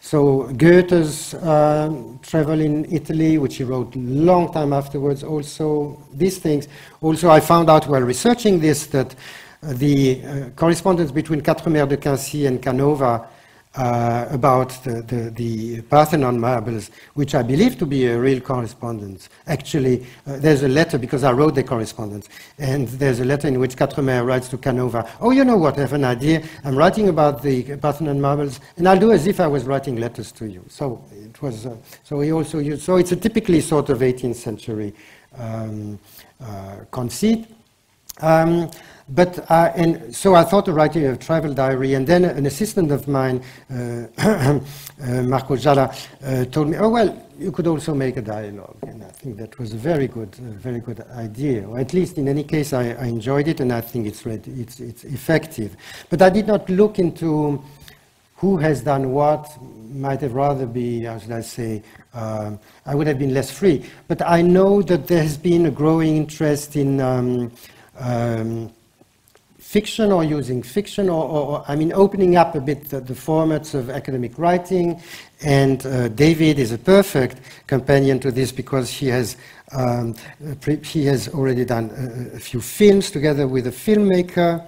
so Goethe's uh, travel in Italy, which he wrote long time afterwards, also these things. Also, I found out while researching this that the uh, correspondence between Quatremère de Quincy and Canova uh, about the, the, the, Parthenon marbles, which I believe to be a real correspondence. Actually, uh, there's a letter, because I wrote the correspondence, and there's a letter in which Quatremère writes to Canova, oh, you know what, I have an idea, I'm writing about the Parthenon marbles, and I'll do as if I was writing letters to you. So it was, uh, so he also used, so it's a typically sort of 18th century um, uh, conceit. Um, but, uh, and so I thought of writing a travel diary, and then an assistant of mine, uh, uh, Marco Gialla, uh, told me, oh, well, you could also make a dialogue. And I think that was a very good, very good idea. Or at least in any case, I, I enjoyed it, and I think it's, it's, it's effective. But I did not look into who has done what might have rather be, how should I say, um, I would have been less free. But I know that there has been a growing interest in um, um, fiction or using fiction or, or, or, I mean, opening up a bit the, the formats of academic writing. And uh, David is a perfect companion to this because he has, um, pre- he has already done a, a few films together with a filmmaker,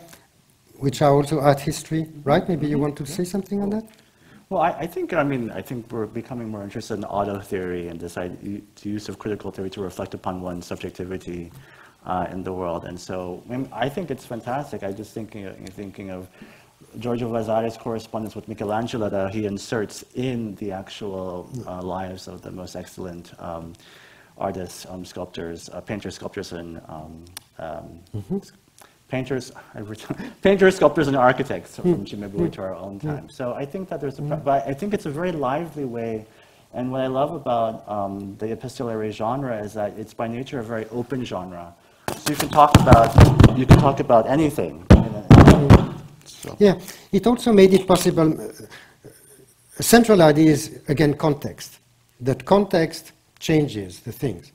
which are also art history, right? Maybe you want to say something on that? Well, I, I think, I mean, I think we're becoming more interested in auto theory and this the use of critical theory to reflect upon one's subjectivity uh, in the world. And so I, think it's fantastic. I just thinking, thinking of Giorgio Vasari's correspondence with Michelangelo that he inserts in the actual uh, lives of the most excellent um, artists, um, sculptors, uh, painters, sculptors, and um, mm-hmm. painters, painters, sculptors, and architects from Cimabue to our own time. So I think that there's a, but I think it's a very lively way and what I love about um, the epistolary genre is that it's by nature a very open genre. So you can talk about you can talk about anything. So. Yeah, it also made it possible. Uh, a central idea is again context. That context changes the things,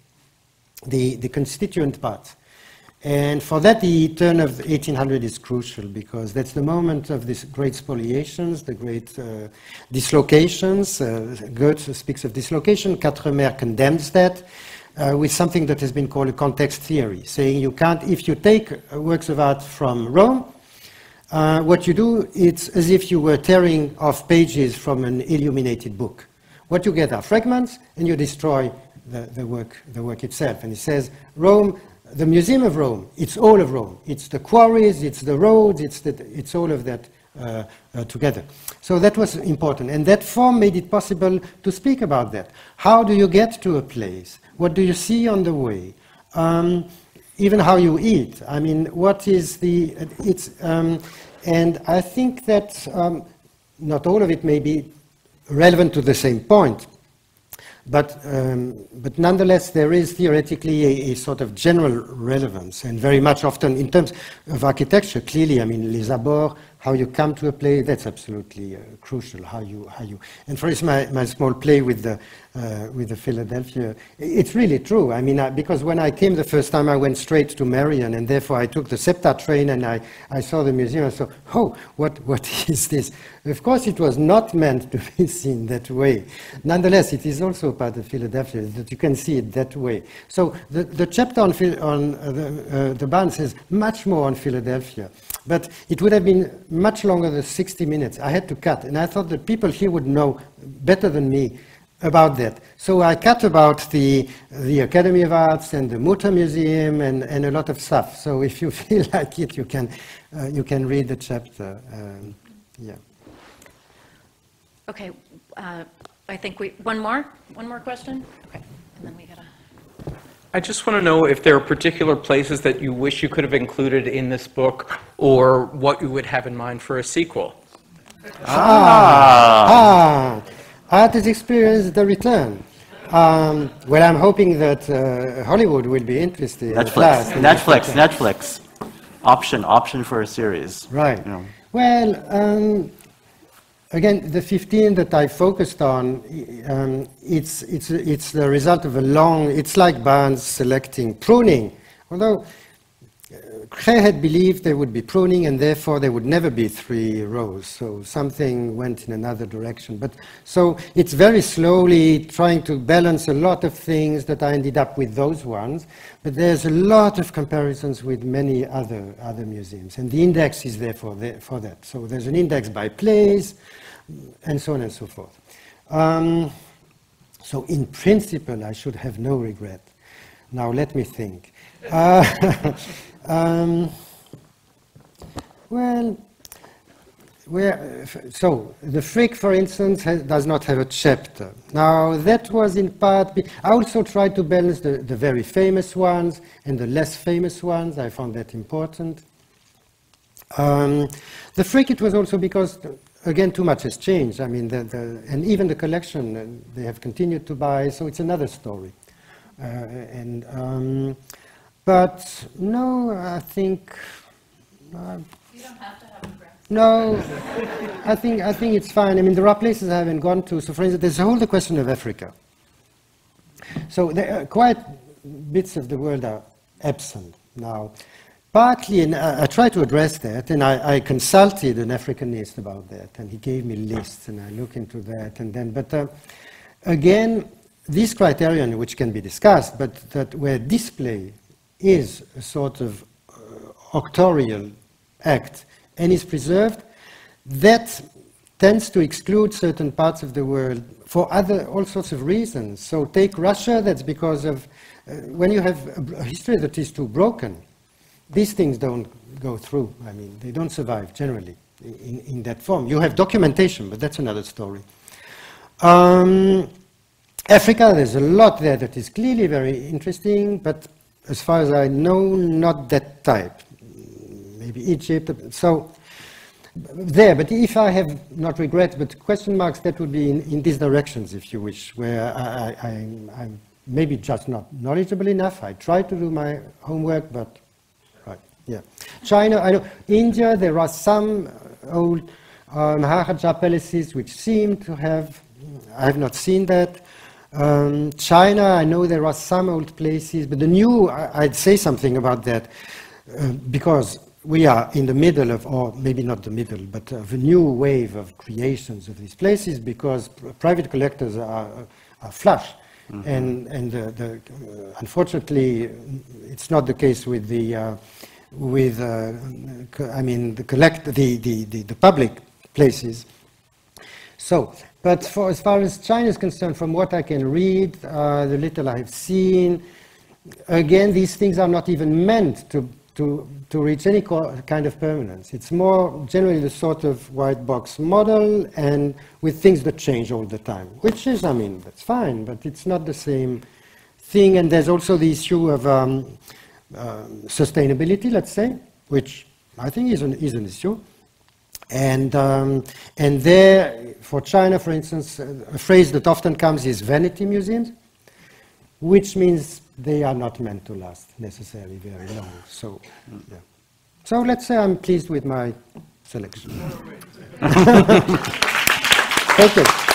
the the constituent parts. And for that, the turn of 1800 is crucial because that's the moment of these great spoliations, the great uh, dislocations. Uh, Goethe speaks of dislocation. Quatremère condemns that uh, with something that has been called a context theory, saying you can't, if you take works of art from Rome, uh, what you do, it's as if you were tearing off pages from an illuminated book. What you get are fragments, and you destroy the, the, work, the work itself. And he says, Rome, the Museum of Rome, it's all of Rome. It's the quarries, it's the roads, it's, the, it's all of that uh, uh, together. So that was important. And that form made it possible to speak about that. How do you get to a place? What do you see on the way? Um, even how you eat. I mean, what is the, it's, um, and I think that um, not all of it may be relevant to the same point, but, um, but nonetheless, there is theoretically a, a, sort of general relevance, and very much often in terms of architecture, clearly, I mean, Les Abords how you come to a play, that's absolutely uh, crucial. How you, how you, and for instance, my, my small play with the, uh, with the Philadelphia, it's really true. I mean, I, because when I came the first time, I went straight to Merion, and therefore I took the SEPTA train and I, I saw the museum. I thought, oh, what, what is this? Of course, it was not meant to be seen that way. Nonetheless, it is also part of Philadelphia that you can see it that way. So the, the chapter on, on uh, the, uh, the band says much more on Philadelphia. But it would have been much longer than 60 minutes. I had to cut, and I thought that people here would know better than me about that. So I cut about the, the Academy of Arts and the Mutter Museum and, and a lot of stuff. So if you feel like it, you can, uh, you can read the chapter. Um, yeah. Okay, uh, I think we, one more, one more question? Okay, and then we gotta. I just want to know if there are particular places that you wish you could have included in this book or what you would have in mind for a sequel. Ah, ah artist experience, the return. Um, well, I'm hoping that uh, Hollywood will be interested. Netflix, Netflix, Netflix. Option, option for a series. Right. You know. Well, um, Again, the 15 that I focused on, um, it's, it's, it's the result of a long, it's like bands selecting pruning. Although Cret had believed there would be pruning and therefore there would never be three rows. So something went in another direction. But so it's very slowly trying to balance a lot of things that I ended up with those ones. But there's a lot of comparisons with many other, other museums. And the index is there for, for that. So there's an index by place and so on and so forth. Um, so in principle, I should have no regret. Now let me think. Uh, um, well, where, so the Frick, for instance, has, does not have a chapter. Now that was in part. I also tried to balance the, the very famous ones and the less famous ones. I found that important. Um, the Frick it was also because again, too much has changed. I mean, the, the, and even the collection, uh, they have continued to buy, so it's another story. Uh, and, um, but no, I think. Uh, you don't have to have a. No, I think, I think it's fine. I mean, there are places I haven't gone to. So, for instance, there's a whole the question of Africa. So, there are quite bits of the world are absent now. Partly, and I, I try to address that, and I, I consulted an Africanist about that, and he gave me lists, and I look into that, and then, but uh, again, this criterion, which can be discussed, but that where display is a sort of uh, auctorial act and is preserved, that tends to exclude certain parts of the world for other all sorts of reasons. So take Russia, that's because of uh, when you have a, history that is too broken, these things don't go through. I mean, they don't survive generally in, in that form. You have documentation, but that's another story. Um, Africa, there's a lot there that is clearly very interesting, but as far as I know, not that type. Maybe Egypt. So there, but if I have not regrets, but question marks, that would be in, in these directions, if you wish, where I, I, I'm maybe just not knowledgeable enough. I try to do my homework, but right, yeah. China, I know. India, there are some old uh, Maharaja palaces which seem to have. I have not seen that. Um, China, I know there are some old places, but the new, I, would say something about that, uh, because we are in the middle of, or maybe not the middle, but of a new wave of creations of these places because private collectors are, are flush. Mm -hmm. And, and the, the, uh, unfortunately, it's not the case with the, uh, with, uh, I mean, the, collect, the, the, the, the public places. So, but for, as far as China is concerned, from what I can read, uh, the little I've seen, again, these things are not even meant to, to, to reach any kind of permanence. It's more generally the sort of white box model and with things that change all the time, which is, I mean, that's fine, but it's not the same thing. And there's also the issue of um, uh, sustainability, let's say, which I think is an, is an issue. And, um, and there, for China, for instance, a phrase that often comes is vanity museums, which means they are not meant to last necessarily very long. So, yeah. so let's say I'm pleased with my selection. Thank you.